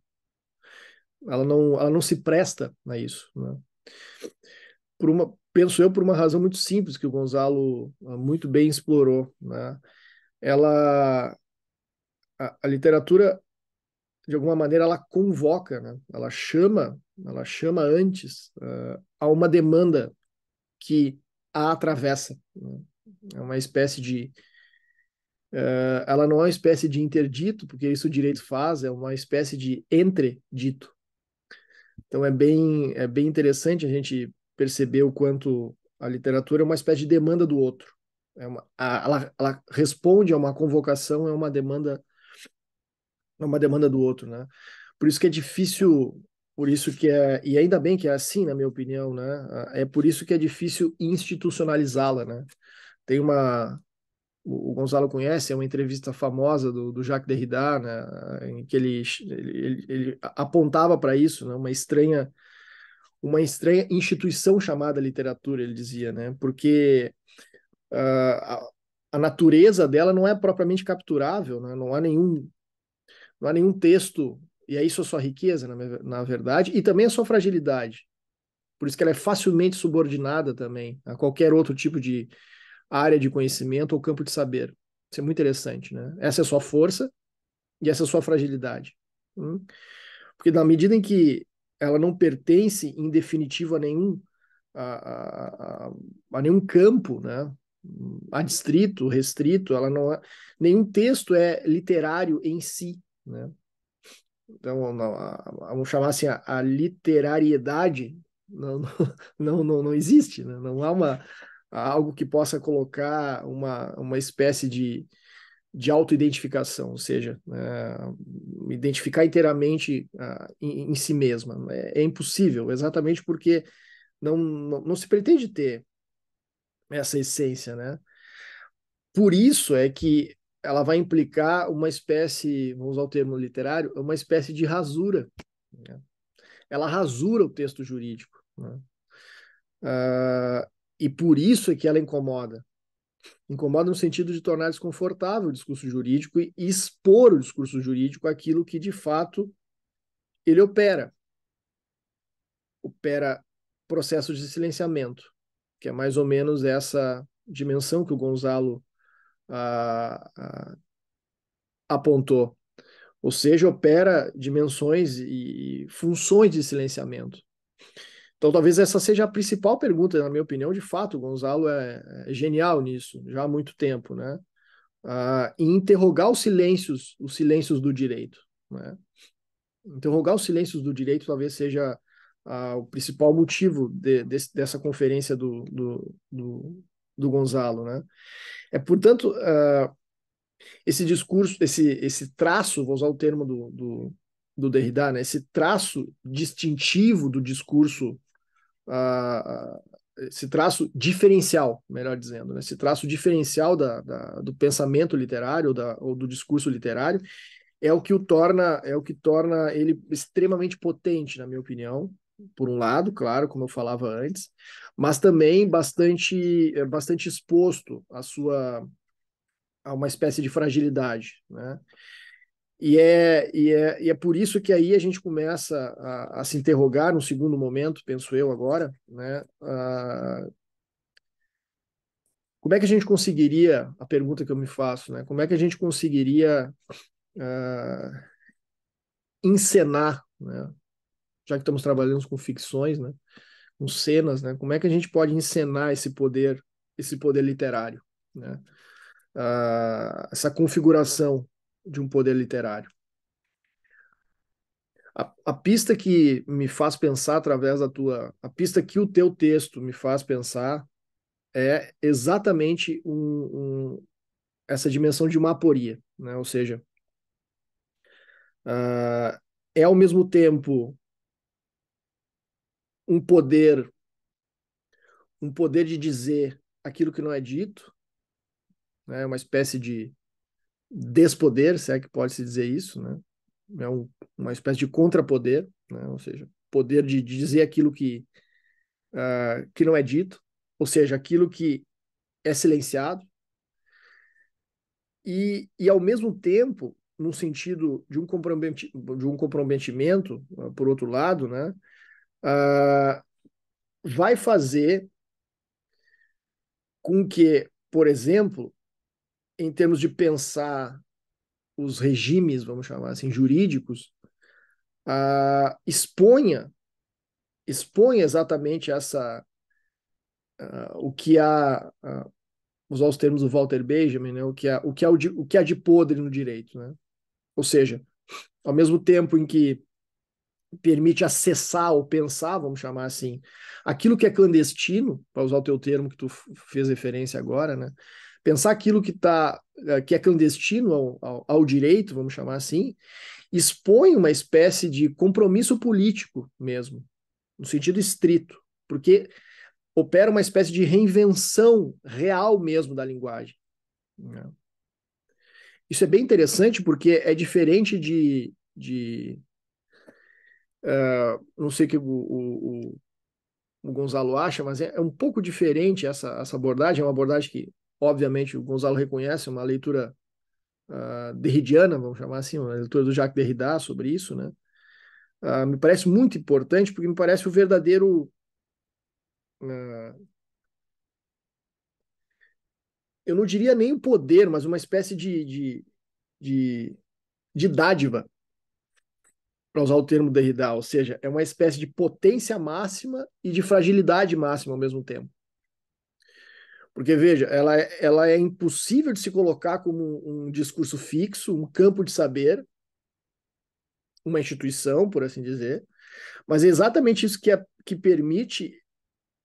Speaker 1: Ela não ela não se presta a isso, né? Por uma penso eu por uma razão muito simples que o Gonzalo ah, muito bem explorou, né? Ela a, a literatura de alguma maneira ela convoca, né? Ela chama, ela chama antes uh, a uma demanda que a atravessa. Né? É uma espécie de uh, ela não é uma espécie de interdito, porque isso o direito faz, é uma espécie de entredito. Então é bem é bem interessante a gente perceber o quanto a literatura é uma espécie de demanda do outro. É uma, ela, ela responde a uma convocação, é uma demanda é uma demanda do outro, né? Por isso que é difícil, por isso que é, e ainda bem que é assim, na minha opinião, né? É por isso que é difícil institucionalizá-la, né? Tem uma, o Gonzalo conhece, é uma entrevista famosa do, do Jacques Derrida, né? Em que ele, ele, ele apontava para isso, né? Uma estranha, uma estranha instituição chamada literatura, ele dizia, né? Porque uh, a, a natureza dela não é propriamente capturável, né? Não há nenhum não há nenhum texto, e é isso a sua riqueza, na, na verdade, e também a sua fragilidade. Por isso que ela é facilmente subordinada também a qualquer outro tipo de área de conhecimento ou campo de saber. Isso é muito interessante, né? Essa é a sua força e essa é a sua fragilidade. Hum? Porque na medida em que ela não pertence em definitivo a nenhum a, a, a, nenhum campo, né? adstrito, restrito, ela não é, nenhum texto é literário em si, né? Então, vamos chamar assim, a, a literariedade não, [laughs] não, não, não existe, né? não há uma, algo que possa colocar uma, uma espécie de, de autoidentificação, ou seja, é, identificar inteiramente uh, em, em, si mesma. É, é, impossível, exatamente porque não, não, não se pretende ter essa essência, né? Por isso é que ela vai implicar uma espécie, vamos usar o termo literário, uma espécie de rasura. Né? Ela rasura o texto jurídico. Né? Uh, e por isso é que ela incomoda. Incomoda no sentido de tornar desconfortável o discurso jurídico e expor o discurso jurídico aquilo que de fato ele opera. Opera processos de silenciamento, que é mais ou menos essa dimensão que o Gonzalo apontou. Ou seja, opera dimensões e funções de silenciamento. Então, talvez essa seja a principal pergunta, na minha opinião. De fato, o Gonzalo é, é genial nisso, já há muito tempo, né? Ah, em interrogar os silêncios, os silêncios do direito. Né? Interrogar os silêncios do direito talvez seja ah, o principal motivo de, de, dessa conferência do, do, do, do Gonzalo, né? É, portanto, uh, esse discurso, esse, esse traço, vou usar o termo do, do, do Derrida, né? esse traço distintivo do discurso, uh, esse traço diferencial, melhor dizendo, né? esse traço diferencial da, da, do pensamento literário da, ou do discurso literário, é o que o torna é o que torna ele extremamente potente, na minha opinião, por um lado, claro, como eu falava antes, mas também bastante é, bastante exposto à sua a uma espécie de fragilidade, né? E é, e, é, e é por isso que aí a gente começa a, a se interrogar no segundo momento, penso eu agora, né? como é que a gente conseguiria, a pergunta que eu me faço, né? Como é que a gente conseguiria uh, encenar, né? já que estamos trabalhando com ficções, né? com cenas, né? como é que a gente pode encenar esse poder, esse poder literário, né? Uh, essa configuração de um poder literário. A, a, pista que me faz pensar através da tua, a pista que o teu texto me faz pensar é exatamente um, um, essa dimensão de uma aporia, né? Ou seja, uh, é ao mesmo tempo um poder um poder de dizer aquilo que não é dito, né? uma espécie de despoder, se é que pode se dizer isso, né? é um, uma espécie de contrapoder, né? ou seja, poder de, de dizer aquilo que, uh, que não é dito, ou seja, aquilo que é silenciado, e, e ao mesmo tempo no sentido de um, de um comprometimento, uh, por outro lado, né, uh, vai fazer com que, por exemplo, em termos de pensar os regimes, vamos chamar assim, jurídicos, uh, exponha, exponha exatamente essa uh, o que há, uh, usar os termos do Walter Benjamin, né, o que há, o que há, o que há de podre no direito, né? Ou seja, ao mesmo tempo em que permite acessar ou pensar, vamos chamar assim, aquilo que é clandestino, para usar o teu termo que tu fez referência agora, né? Pensar aquilo que tá, eh, que é clandestino ao, ao, ao direito, vamos chamar assim, expõe uma espécie de compromisso político mesmo, no sentido estrito, porque opera uma espécie de reinvenção real mesmo da linguagem. Né? Isso é bem interessante porque é diferente de. de uh, não sei o que o, o, o, Gonzalo acha, mas é, é, um pouco diferente essa, essa abordagem. É uma abordagem que, obviamente, o Gonzalo reconhece, uma leitura uh, derridiana, vamos chamar assim, uma leitura do Jacques Derrida sobre isso, né? Uh, me parece muito importante porque me parece o verdadeiro. Uh, eu não diria nem o poder, mas uma espécie de, de, de, de dádiva, para usar o termo Derrida, ou seja, é uma espécie de potência máxima e de fragilidade máxima ao mesmo tempo. Porque, veja, ela é, ela é impossível de se colocar como um discurso fixo, um campo de saber, uma instituição, por assim dizer, mas é exatamente isso que, é, que permite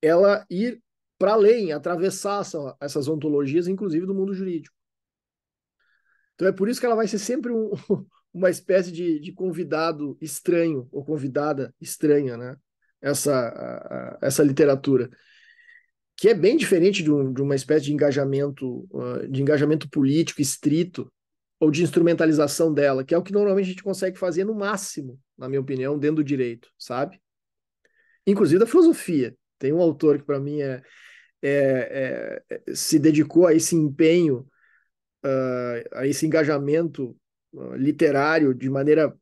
Speaker 1: ela ir para além, atravessar essa, essas ontologias, inclusive do mundo jurídico. Então é por isso que ela vai ser sempre um, [laughs] uma espécie de, de, convidado estranho, ou convidada estranha, né? Essa, a, a, essa literatura. Que é bem diferente de, um, de uma espécie de engajamento, uh, de engajamento político estrito, ou de instrumentalização dela, que é o que normalmente a gente consegue fazer no máximo, na minha opinião, dentro do direito, sabe? Inclusive da filosofia. Tem um autor que para mim é, é, é, se dedicou a esse empenho, uh, a esse engajamento uh, literário de maneira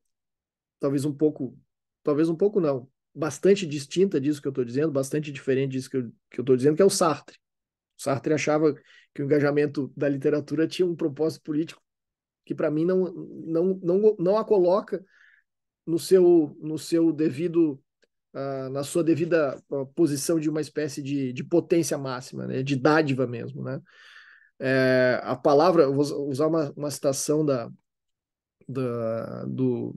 Speaker 1: talvez um pouco, talvez um pouco não, bastante distinta disso que eu estou dizendo, bastante diferente disso que eu estou dizendo, que é o Sartre. O Sartre achava que o engajamento da literatura tinha um propósito político que para mim não, não, não, não a coloca no seu, no seu devido uh, na sua devida uh, posição de uma espécie de, de potência máxima, né? de dádiva mesmo. Né? É, a palavra, vou usar uma, uma citação da, da, do,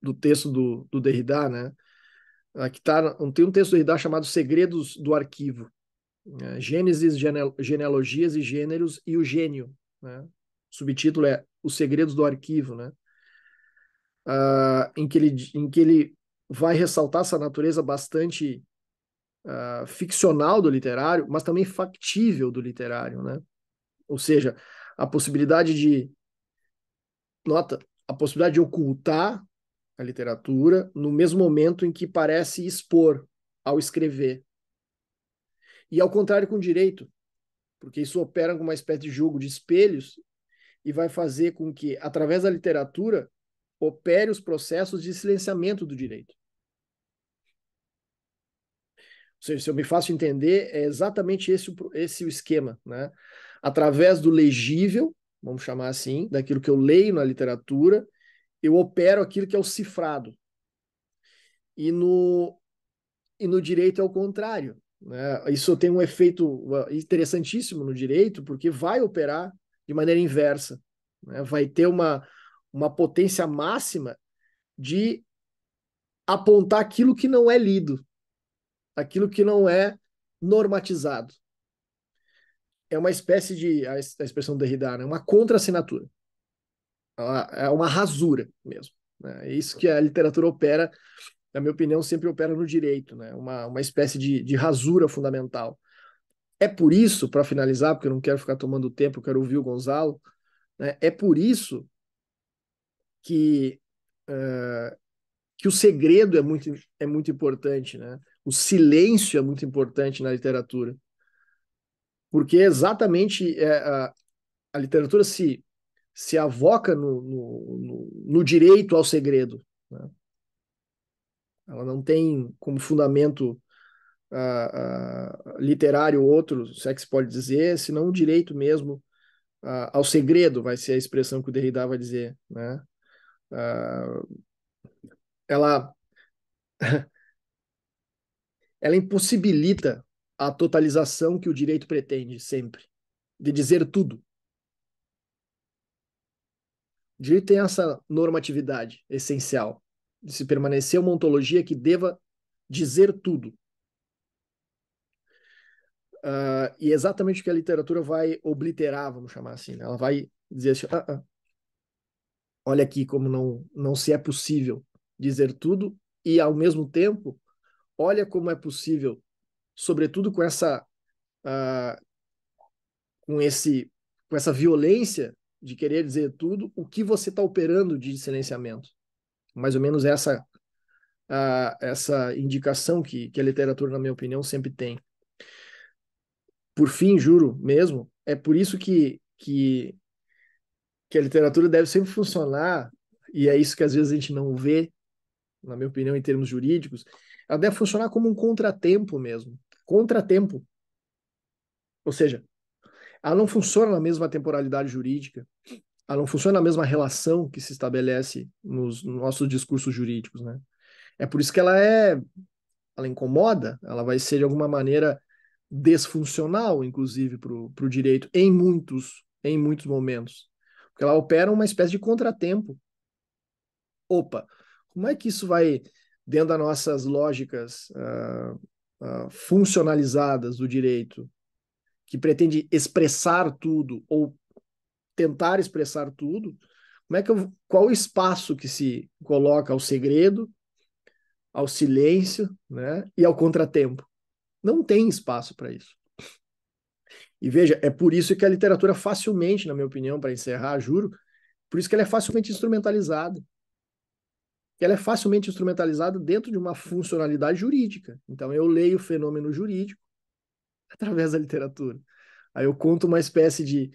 Speaker 1: do texto do, do Derrida, né? Aqui tá, tem um texto do Derrida chamado Segredos do Arquivo. É, Gênesis, genealogias e gêneros e o gênio. Né? O subtítulo é Os Segredos do Arquivo, né? Uh, em, que ele, em que ele vai ressaltar essa natureza bastante uh, ficcional do literário, mas também factível do literário, né? Ou seja, a possibilidade de nota, a possibilidade de ocultar a literatura no mesmo momento em que parece expor ao escrever. E ao contrário com o direito, porque isso opera com uma espécie de jogo de espelhos e vai fazer com que, através da literatura, opere os processos de silenciamento do direito. Ou seja, se eu me faço entender, é exatamente esse, esse o esquema. Né? Através do legível, vamos chamar assim, daquilo que eu leio na literatura, eu opero aquilo que é o cifrado. E no, e no direito é o contrário. Né? Isso tem um efeito uh, interessantíssimo no direito, porque vai operar de maneira inversa. Né? Vai ter uma, uma potência máxima de apontar aquilo que não é lido aquilo que não é normatizado. É uma espécie de, a expressão do Derrida, né? uma contra-assinatura. É uma rasura mesmo. Né? É isso que a literatura opera, na minha opinião, sempre opera no direito, né? uma, uma espécie de, de rasura fundamental. É por isso, para finalizar, porque eu não quero ficar tomando tempo, eu quero ouvir o Gonzalo, né? é por isso que, uh, que o segredo é muito, é muito importante. Né? O silêncio é muito importante na literatura. Porque exatamente é, a, a literatura se, se avoca no, no, no, direito ao segredo. Né? Ela não tem como fundamento uh, uh, literário outro, se é que se pode dizer, senão o direito mesmo uh, ao segredo, vai ser a expressão que o Derrida vai dizer. Né? ela [laughs] ela impossibilita a totalização que o direito pretende sempre, de dizer tudo. Direito tem essa normatividade essencial, de se permanecer uma ontologia que deva dizer tudo. Uh, e é exatamente o que a literatura vai obliterar, vamos chamar assim. Né? Ela vai dizer assim: ah, ah, olha aqui como não, não se é possível dizer tudo, e ao mesmo tempo olha como é possível, sobretudo com essa uh, com esse com essa violência de querer dizer tudo, o que você está operando de silenciamento. Mais ou menos essa essa indicação que, que a literatura, na minha opinião, sempre tem. Por fim, juro mesmo, é por isso que, que, que a literatura deve sempre funcionar, e é isso que às vezes a gente não vê, na minha opinião, em termos jurídicos, ela deve funcionar como um contratempo mesmo. Contratempo. Ou seja, ela não funciona na mesma temporalidade jurídica, ela não funciona na mesma relação que se estabelece nos, nos nossos discursos jurídicos, né? É por isso que ela é, ela incomoda, ela vai ser de alguma maneira desfuncional, inclusive, para o direito, em muitos, em muitos momentos. Porque ela opera uma espécie de contratempo. Opa, como é que isso vai dentro das nossas lógicas uh, uh, funcionalizadas do direito, que pretende expressar tudo ou tentar expressar tudo, como é que eu, qual o espaço que se coloca ao segredo, ao silêncio, né, e ao contratempo? Não tem espaço para isso. E veja, é por isso que a literatura facilmente, na minha opinião, para encerrar, juro, por isso que ela é facilmente instrumentalizada ela é facilmente instrumentalizada dentro de uma funcionalidade jurídica. Então, eu leio o fenômeno jurídico através da literatura. Aí eu conto uma espécie de,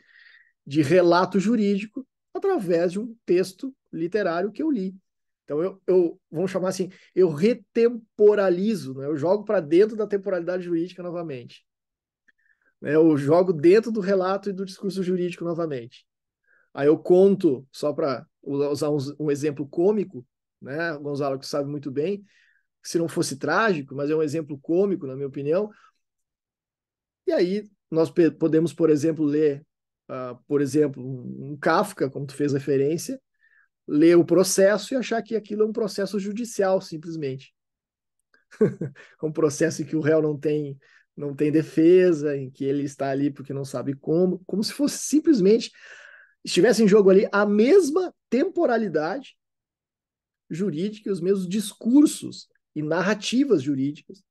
Speaker 1: de relato jurídico através de um texto literário que eu li. Então, eu, eu vamos chamar assim, eu retemporalizo, né? eu jogo para dentro da temporalidade jurídica novamente. Né? Eu jogo dentro do relato e do discurso jurídico novamente. Aí eu conto, só para usar um, um exemplo cômico, né? Gonzalo que sabe muito bem, se não fosse trágico, mas é um exemplo cômico, na minha opinião. E aí nós podemos, por exemplo, ler, uh, por exemplo, um Kafka, como tu fez referência, ler o processo e achar que aquilo é um processo judicial, simplesmente. [laughs] um processo em que o réu não tem não tem defesa, em que ele está ali porque não sabe como, como se fosse simplesmente estivesse em jogo ali a mesma temporalidade jurídica, os mesmos discursos e narrativas jurídicas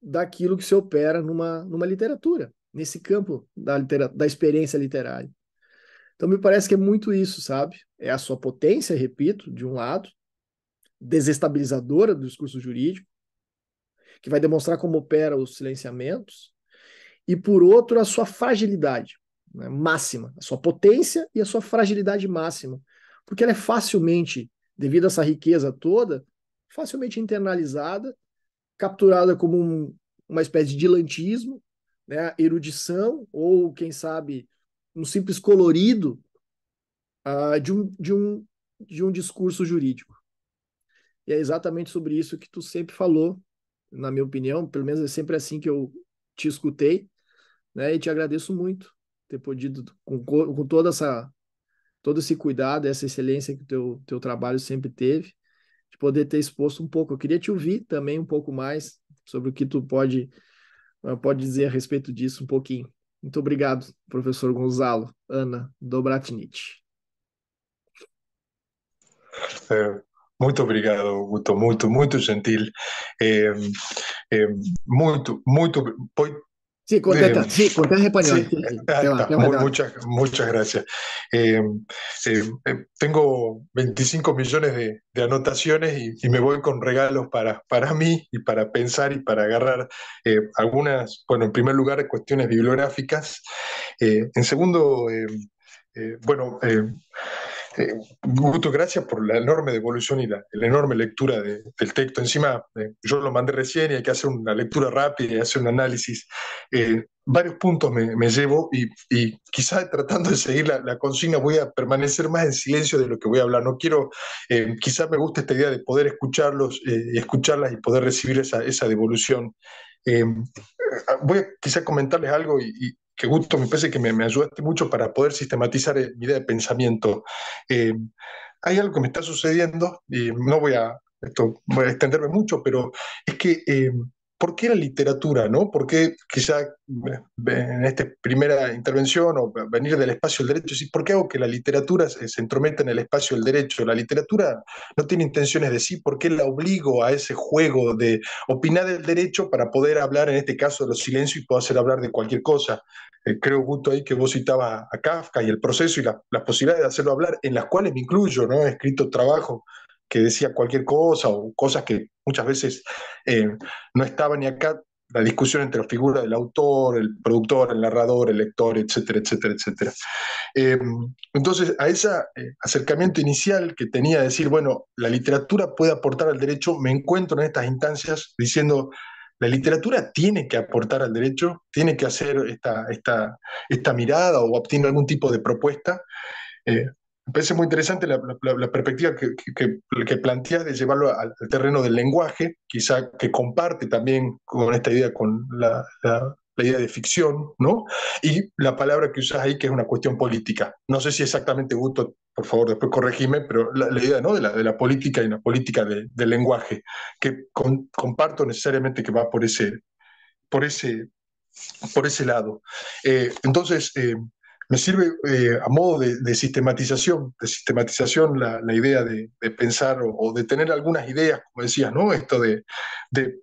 Speaker 1: daquilo que se opera numa, numa literatura, nesse campo da, da experiência literária. Então, me parece que é muito isso, sabe? É a sua potência, repito, de um lado, desestabilizadora do discurso jurídico, que vai demonstrar como opera os silenciamentos, e por outro, a sua fragilidade né, máxima, a sua potência e a sua fragilidade máxima, porque ela é facilmente, devido a essa riqueza toda, facilmente internalizada, capturada como um, uma espécie de dilantismo, né, erudição, ou quem sabe um simples colorido uh, de, um, de, um, de um discurso jurídico. E é exatamente sobre isso que tu sempre falou, na minha opinião, pelo menos é sempre assim que eu te escutei, né? E te agradeço muito ter podido, com, com toda essa todo esse cuidado, essa excelência que o teu, teu trabalho sempre teve, de poder ter exposto um pouco. Eu queria te ouvir também um pouco mais sobre o que tu pode, pode dizer a respeito disso um pouquinho. Muito obrigado, professor Gonzalo, Ana Dobratnich.
Speaker 2: É, muito obrigado, Guto, muito, muito gentil. É, é, muito, muito.
Speaker 1: Sí, contesta, sí, contesta español. Sí,
Speaker 2: sí, sí. muchas, muchas gracias. Eh, eh, eh, tengo 25 millones de, de anotaciones y, y, me voy con regalos para, para mí y para pensar y para agarrar algunas, bueno, en primer lugar, cuestiones bibliográficas. en segundo, bueno, eh, Guto, gracias por la enorme devolución y la, enorme lectura del texto. Encima, eh, yo lo mandé recién y hay que hacer una lectura rápida y hacer un análisis. Eh, varios puntos me, llevo y, y, quizás tratando de seguir la, consigna voy a permanecer más en silencio de lo que voy a hablar. No quiero, quizás me gusta esta idea de poder escucharlos y escucharlas y poder recibir esa, esa devolución. voy a quizás comentarles algo y, que gusto, me parece que me, ayudaste mucho para poder sistematizar eh, mi idea de pensamiento. Eh, hay algo que me está sucediendo, y no voy a, esto, voy a extenderme mucho, pero es que eh, ¿por qué la literatura? ¿no? ¿Por qué quizá en esta primera intervención o venir del espacio del derecho, ¿por qué hago que la literatura se, entrometa en el espacio del derecho? La literatura no tiene intenciones de sí, ¿por qué la obligo a ese juego de opinar del derecho para poder hablar, en este caso, de los silencios y poder hacer hablar de cualquier cosa? Eh, creo, Gusto, ahí que vos citabas a Kafka y el proceso y la, las posibilidades de hacerlo hablar, en las cuales me incluyo, ¿no? He escrito trabajo que decía cualquier cosa o cosas que muchas veces eh, no estaban ni acá, la discusión entre la figura del autor, el productor, el narrador, el lector, etcétera, etcétera, etcétera. Eh, entonces, a ese eh, acercamiento inicial que tenía de decir, bueno, la literatura puede aportar al derecho, me encuentro en estas instancias diciendo, la literatura tiene que aportar al derecho, tiene que hacer esta, esta, esta mirada o obtener algún tipo de propuesta. Me parece muy interesante la, perspectiva que, que, que, planteas de llevarlo al, terreno del lenguaje, quizá que comparte también con esta idea, con la, idea de ficción, ¿no? Y la palabra que usas ahí, que es una cuestión política. No sé si exactamente, Gusto, por favor, después corregime, pero la, idea ¿no? de, la, de la política y la política del lenguaje, que comparto necesariamente que va por ese, por ese, por ese lado. Eh, entonces, eh, me sirve eh, a modo de, sistematización, de sistematización la, idea de, pensar o, de tener algunas ideas, como decías, ¿no? Esto de, de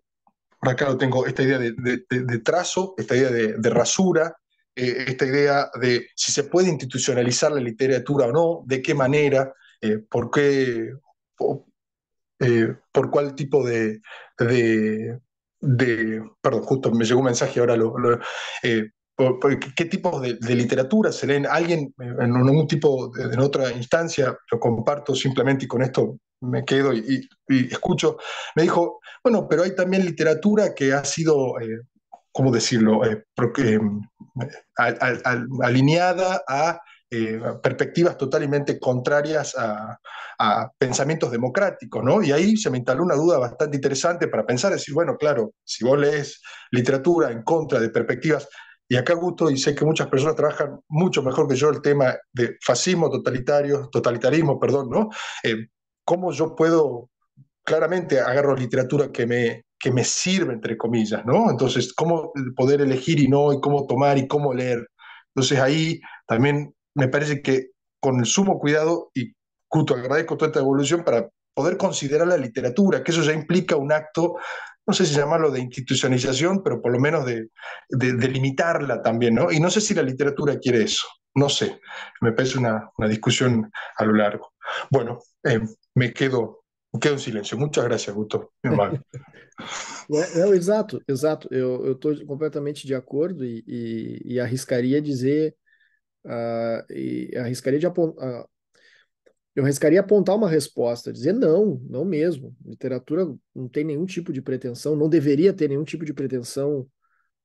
Speaker 2: por acá lo tengo, esta idea de, trazo, esta idea de, rasura, eh, esta idea de si se puede institucionalizar la literatura o no, de qué manera, eh, por qué, por cuál tipo de, de, perdón, justo me llegó un mensaje, ahora lo, qué tipos de, literatura se leen. Alguien en un tipo, en otra instancia, lo comparto simplemente y con esto me quedo y, escucho, me dijo, bueno, pero hay también literatura que ha sido, eh, ¿cómo decirlo?, eh, eh, alineada a perspectivas totalmente contrarias a, a, pensamientos democráticos, ¿no? Y ahí se me instaló una duda bastante interesante para pensar, decir, bueno, claro, si vos lees literatura en contra de perspectivas y acá gusto, y sé que muchas personas trabajan mucho mejor que yo el tema de fascismo totalitario, totalitarismo, perdón, ¿no? Eh, ¿Cómo yo puedo, claramente agarro literatura que me, que me sirve, entre comillas, ¿no? Entonces, cómo poder elegir y no, y cómo tomar y cómo leer. Entonces ahí también me parece que con el sumo cuidado, y Cuto, agradezco toda esta evolución para poder considerar la literatura, que eso ya implica un acto, no sé si llamarlo de institucionalización, pero por lo menos de, de, limitarla también, ¿no? Y no sé si la literatura quiere eso, no sé, me parece una, una discusión a lo largo. Bueno, eh, me quedo quedo em silêncio. Muitas graças, Guto.
Speaker 1: Não, [laughs] exato, exato. Eu estou completamente de acordo e, e, e arriscaria dizer, uh, e arriscaria de apontar, uh, eu arriscaria apontar uma resposta, dizer não, não mesmo. Literatura não tem nenhum tipo de pretensão, não deveria ter nenhum tipo de pretensão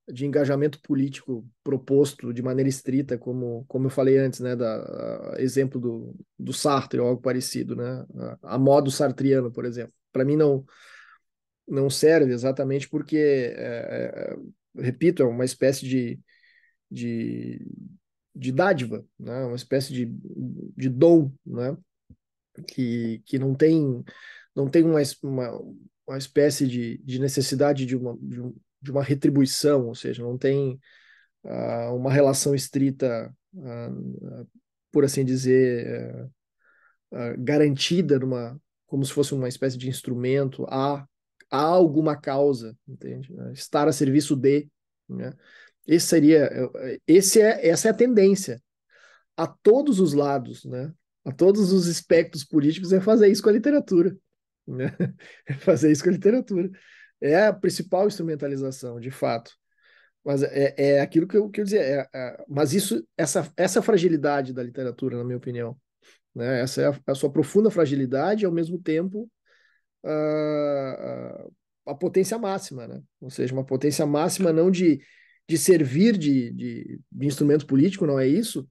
Speaker 1: de engajamento político proposto de maneira estrita, como, como eu falei antes, né, da exemplo do, do Sartre ou algo parecido, né, a, a modo sartriano, por exemplo. Para mim não não serve exatamente porque, é, é, repito, é uma espécie de, de, de dádiva, né, uma espécie de, de dom, né, que, que não tem não tem uma, uma, uma espécie de, de necessidade de uma, de um, de uma retribuição, ou seja, não tem uh, uma relação estrita, uh, por assim dizer, uh, garantida numa, como se fosse uma espécie de instrumento, há, há alguma causa, entende? Estar a serviço de, né? Esse seria, esse é, essa é a tendência a todos os lados, né? A todos os espectros políticos é fazer isso com a literatura, né? [laughs] É fazer isso com a literatura é a principal instrumentalização, de fato. Mas é, é aquilo que eu, que eu dizia. É, é, mas isso, essa, essa fragilidade da literatura, na minha opinião, né? essa é a, a sua profunda fragilidade e, ao mesmo tempo, a, a, potência máxima, né? Ou seja, uma potência máxima não de, de servir de, de, de instrumento político, não é isso,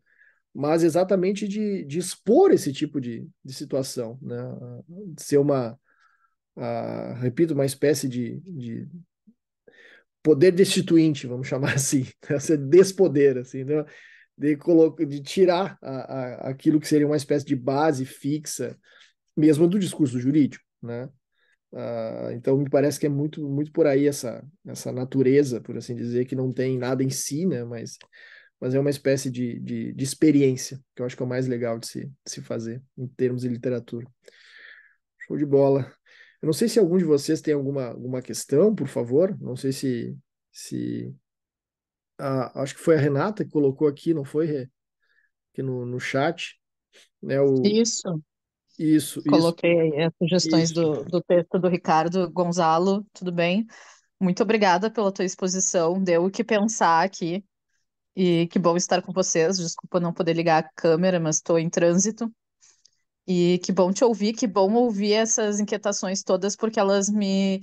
Speaker 1: mas exatamente de, de expor esse tipo de, de situação, né? De ser uma uh, repito, uma espécie de, de poder destituinte, vamos chamar [laughs] assim, esse despoder, assim, né? de, de tirar a, a, aquilo que seria uma espécie de base fixa, mesmo do discurso jurídico, né? Uh, então me parece que é muito muito por aí essa essa natureza, por assim dizer, que não tem nada em si, né? Mas mas é uma espécie de, de, de experiência que eu acho que é o mais legal de se, de se fazer em termos de literatura. Show de bola. Eu não sei se algum de vocês tem alguma, alguma questão, por favor. Não sei se. se ah, acho que foi a Renata que colocou aqui, não foi? Aqui no, no chat. Né, o...
Speaker 4: Isso.
Speaker 1: Isso.
Speaker 4: Coloquei isso. as sugestões do, do texto do Ricardo Gonzalo, tudo bem? Muito obrigada pela tua exposição, deu o que pensar aqui. E que bom estar com vocês. Desculpa não poder ligar a câmera, mas estou em trânsito. E que bom te ouvir, que bom ouvir essas inquietações todas, porque elas me,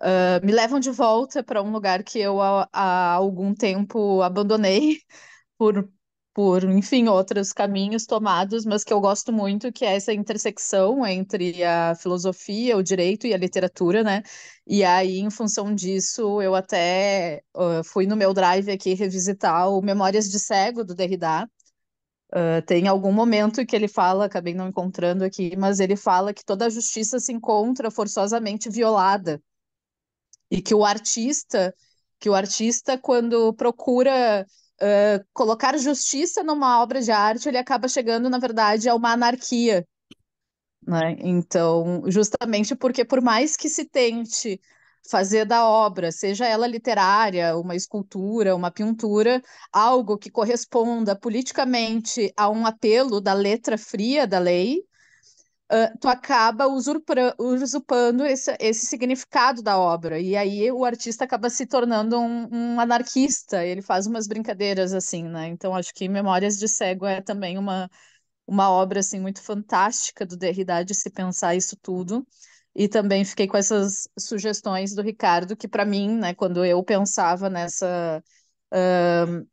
Speaker 4: uh, me levam de volta para um lugar que eu há, há, algum tempo abandonei [laughs] por, por, enfim, outros caminhos tomados, mas que eu gosto muito, que é essa intersecção entre a filosofia, o direito e a literatura, né? E aí, em função disso, eu até uh, fui no meu drive aqui revisitar o Memórias de Cego, do Derrida, Uh, tem algum momento que ele fala, acabei não encontrando aqui, mas ele fala que toda a justiça se encontra forçosamente violada e que o artista, que o artista quando procura uh, colocar justiça numa obra de arte, ele acaba chegando, na verdade, a uma anarquia, né? Então, justamente porque por mais que se tente fazer da obra, seja ela literária, uma escultura, uma pintura, algo que corresponda politicamente a um apelo da letra fria da lei, uh, tu acaba usurpando esse, esse, significado da obra. E aí o artista acaba se tornando um, um, anarquista, ele faz umas brincadeiras assim, né? Então acho que Memórias de Cego é também uma, uma obra assim, muito fantástica do Derrida de se pensar isso tudo. E também fiquei com essas sugestões do Ricardo, que para mim, né, quando eu pensava nessa, uh,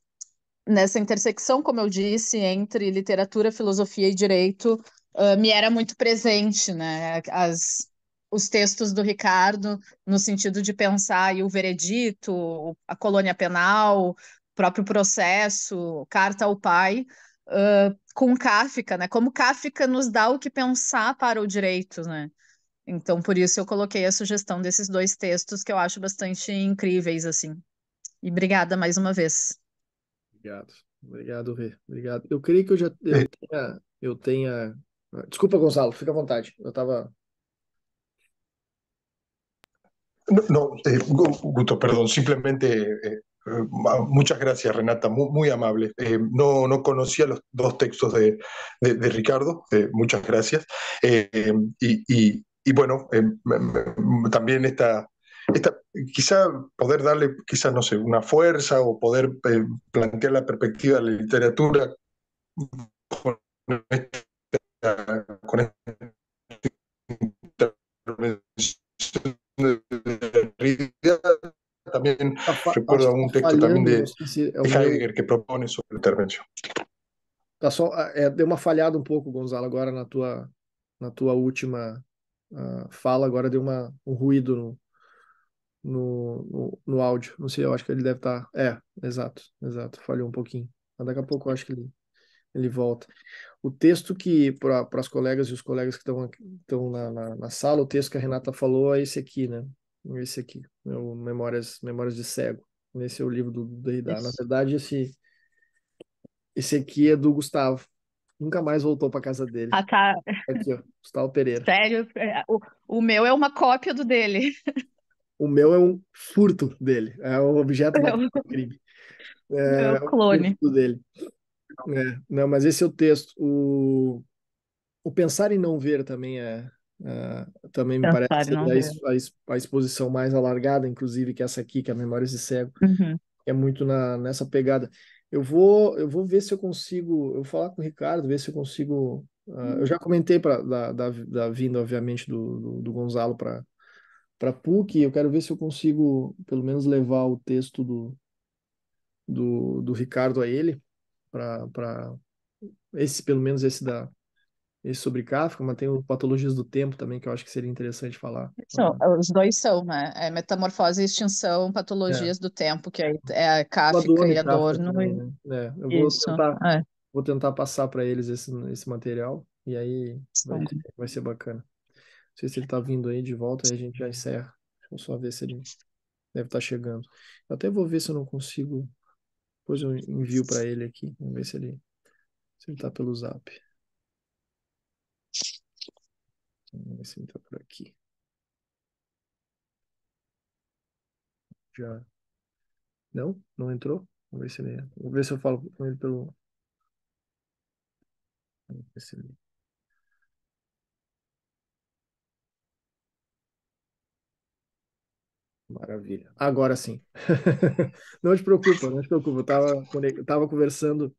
Speaker 4: nessa intersecção, como eu disse, entre literatura, filosofia e direito, uh, me era muito presente, né? As, os textos do Ricardo, no sentido de pensar e o veredito, a colônia penal, o próprio processo, carta ao pai, uh, com Kafka, né? Como Kafka nos dá o que pensar para o direito, né? Então, por isso eu coloquei a sugestão desses dois textos que eu acho bastante incríveis, assim. E obrigada mais uma vez.
Speaker 1: Obrigado. Obrigado, Rê. Obrigado. Eu creio que eu já eu
Speaker 2: É.
Speaker 1: tenha, eu tenha... Desculpa, Gonzalo, fica à vontade. Eu estava.
Speaker 2: No, eh, Guto, perdón, simplemente eh, eh, muchas gracias, Renata, muy, muy amable. Eh, no, no conocía los dos textos de, de, Ricardo, muchas gracias. Y, y, y, bueno, también esta, esta, quizá poder darle, quizás, no sé, una fuerza o poder plantear la perspectiva de la literatura con este 40 también recuerdo é
Speaker 1: algún
Speaker 2: texto también de, de, Heidegger que propõe sobre intervenção.
Speaker 1: Tá só, ah, é, deu uma falhada um pouco, Gonzalo, agora na tua, na tua última uh, fala, agora deu uma, um ruído no, no, no, no, áudio. Não sei, eu acho que ele deve estar. Tá... É, exato, exato, falhou um pouquinho. Mas daqui a pouco eu acho que ele ele volta. O texto que, para as colegas e os colegas que estão estão na, na, na sala, o texto que a Renata falou é esse aqui, né? Esse aqui, é o Memórias, Memórias de Cego. Esse é o livro do Derrida. Na verdade, esse, esse aqui é do Gustavo. Nunca mais voltou para casa dele.
Speaker 4: Ah, tá.
Speaker 1: Aqui, ó, Gustavo Pereira.
Speaker 4: Sério? É, O, o meu é uma cópia do dele.
Speaker 1: O meu é um furto dele. É o objeto [laughs]
Speaker 4: É
Speaker 1: do crime.
Speaker 4: É
Speaker 1: É,
Speaker 4: o
Speaker 1: um
Speaker 4: clone.
Speaker 1: furto dele. É, não, mas esse é o texto. O, o pensar em não ver também é, é, também me
Speaker 4: Pensar
Speaker 1: parece a, a, ex- a exposição mais alargada, inclusive, que essa aqui, que é a Memórias de Cego,
Speaker 4: Uhum.
Speaker 1: é muito na, nessa pegada. Eu vou, eu vou ver se eu consigo, eu vou falar com o Ricardo, ver se eu consigo. ah, eu já comentei pra, da, da, da vinda, obviamente, do, do, do Gonzalo para para PUC, eu quero ver se eu consigo, pelo menos, levar o texto do, do, do Ricardo a ele, para esse, pelo menos, esse da esse sobre Kafka, mas tem o Patologias do Tempo também, que eu acho que seria interessante falar.
Speaker 4: São, os dois são, né? É Metamorfose e Extinção, Patologias do Tempo, que é, é a Kafka
Speaker 1: Adorno
Speaker 4: e
Speaker 1: e Kafka
Speaker 4: Adorno.
Speaker 1: também, né? É, eu vou
Speaker 4: Isso,
Speaker 1: tentar,
Speaker 4: é.
Speaker 1: vou tentar passar para eles esse, esse material, e aí vai, vai ser bacana. Não sei se ele está vindo aí de volta, aí a gente já encerra. Deixa eu só ver se ele deve estar chegando. Eu até vou ver se eu não consigo. Depois eu envio para ele aqui. Vamos ver se ele se ele está pelo zap. Vamos ver se ele está por aqui. Já. Não? Não entrou? Vamos ver se ele. Vou ver se eu falo com ele pelo. Vamos ver se ele. Maravilha. Agora sim. [laughs] Não te preocupa, não te preocupa. Eu estava eu tava conversando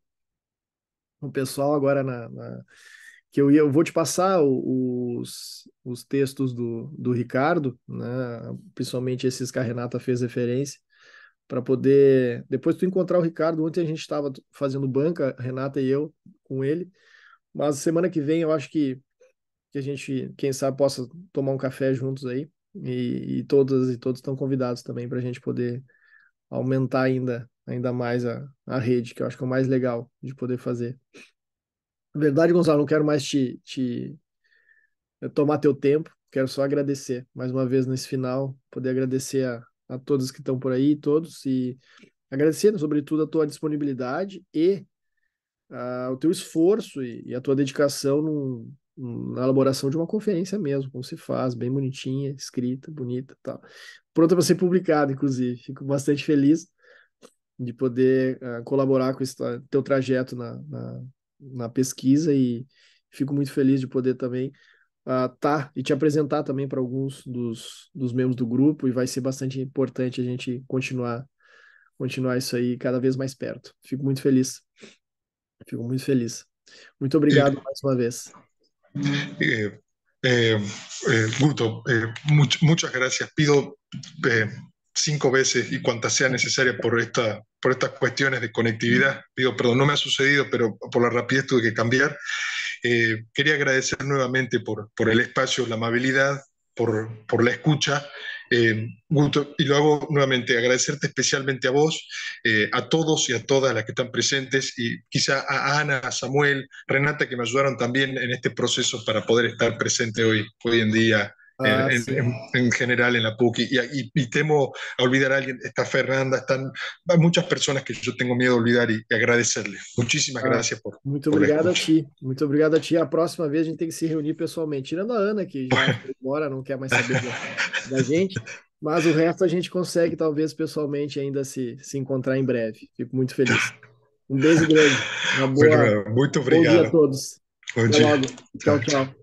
Speaker 1: com o pessoal agora na, na- que eu ia, eu vou te passar os, os textos do, do Ricardo, né? Principalmente esses que a Renata fez referência, para poder depois tu encontrar o Ricardo. Ontem a gente estava fazendo banca, Renata e eu, com ele, mas semana que vem eu acho que, que a gente, quem sabe, possa tomar um café juntos aí. E, e todas e todos estão convidados também para a gente poder aumentar ainda, ainda mais a, a rede, que eu acho que é o mais legal de poder fazer. Verdade, Gonçalo, não quero mais te, te eh, tomar teu tempo, quero só agradecer mais uma vez nesse final, poder agradecer a, a todos que estão por aí, todos, e agradecer, sobretudo, a tua disponibilidade e ah, o teu esforço e, e a tua dedicação num- na elaboração de uma conferência mesmo, como se faz, bem bonitinha, escrita, bonita, tal. Pronta para ser publicada, inclusive. Fico bastante feliz de poder ah, colaborar com esse teu trajeto na, na, na pesquisa e fico muito feliz de poder também estar e te apresentar também para alguns dos, dos membros do grupo e vai ser bastante importante a gente continuar continuar isso aí cada vez mais perto. Fico muito feliz. Fico muito feliz. Muito obrigado [clears throat] mais uma vez.
Speaker 2: Eh, eh, eh, Guto, much- muchas gracias. Pido cinco veces y cuantas sean necesarias por, esta, por estas cuestiones de conectividad. Pido perdón, no me ha sucedido, pero por la rapidez tuve que cambiar. Quería agradecer nuevamente por, por el espacio, la amabilidad, por, por la escucha. Eh, y lo hago nuevamente, agradecerte especialmente a vos, eh, a todos y a todas las que están presentes, y quizá a Ana, a Samuel, Renata, que me ayudaron también en este proceso para poder estar presente hoy, hoy en día
Speaker 1: Ah,
Speaker 2: en,
Speaker 1: sim.
Speaker 2: en- en general en la PUC. Y, y- y temo a olvidar a alguien. Está Fernanda, están hay muchas personas que yo tengo miedo de olvidar y agradecerle. Muchísimas
Speaker 1: Ah,
Speaker 2: gracias por,
Speaker 1: Muito
Speaker 2: por
Speaker 1: obrigado a ti. Muito obrigado a ti. A próxima vez a gente tem que se reunir pessoalmente. Tirando a Ana, que já embora, não quer mais saber da, da gente. Mas o resto a gente consegue, talvez, pessoalmente, ainda se, se encontrar em breve. Fico muito feliz. Um beijo grande. Uma boa,
Speaker 2: muito
Speaker 1: bom dia a
Speaker 2: obrigado.
Speaker 1: todos.
Speaker 2: Bom
Speaker 1: Até
Speaker 2: dia.
Speaker 1: logo.
Speaker 2: Tchau,
Speaker 1: tchau.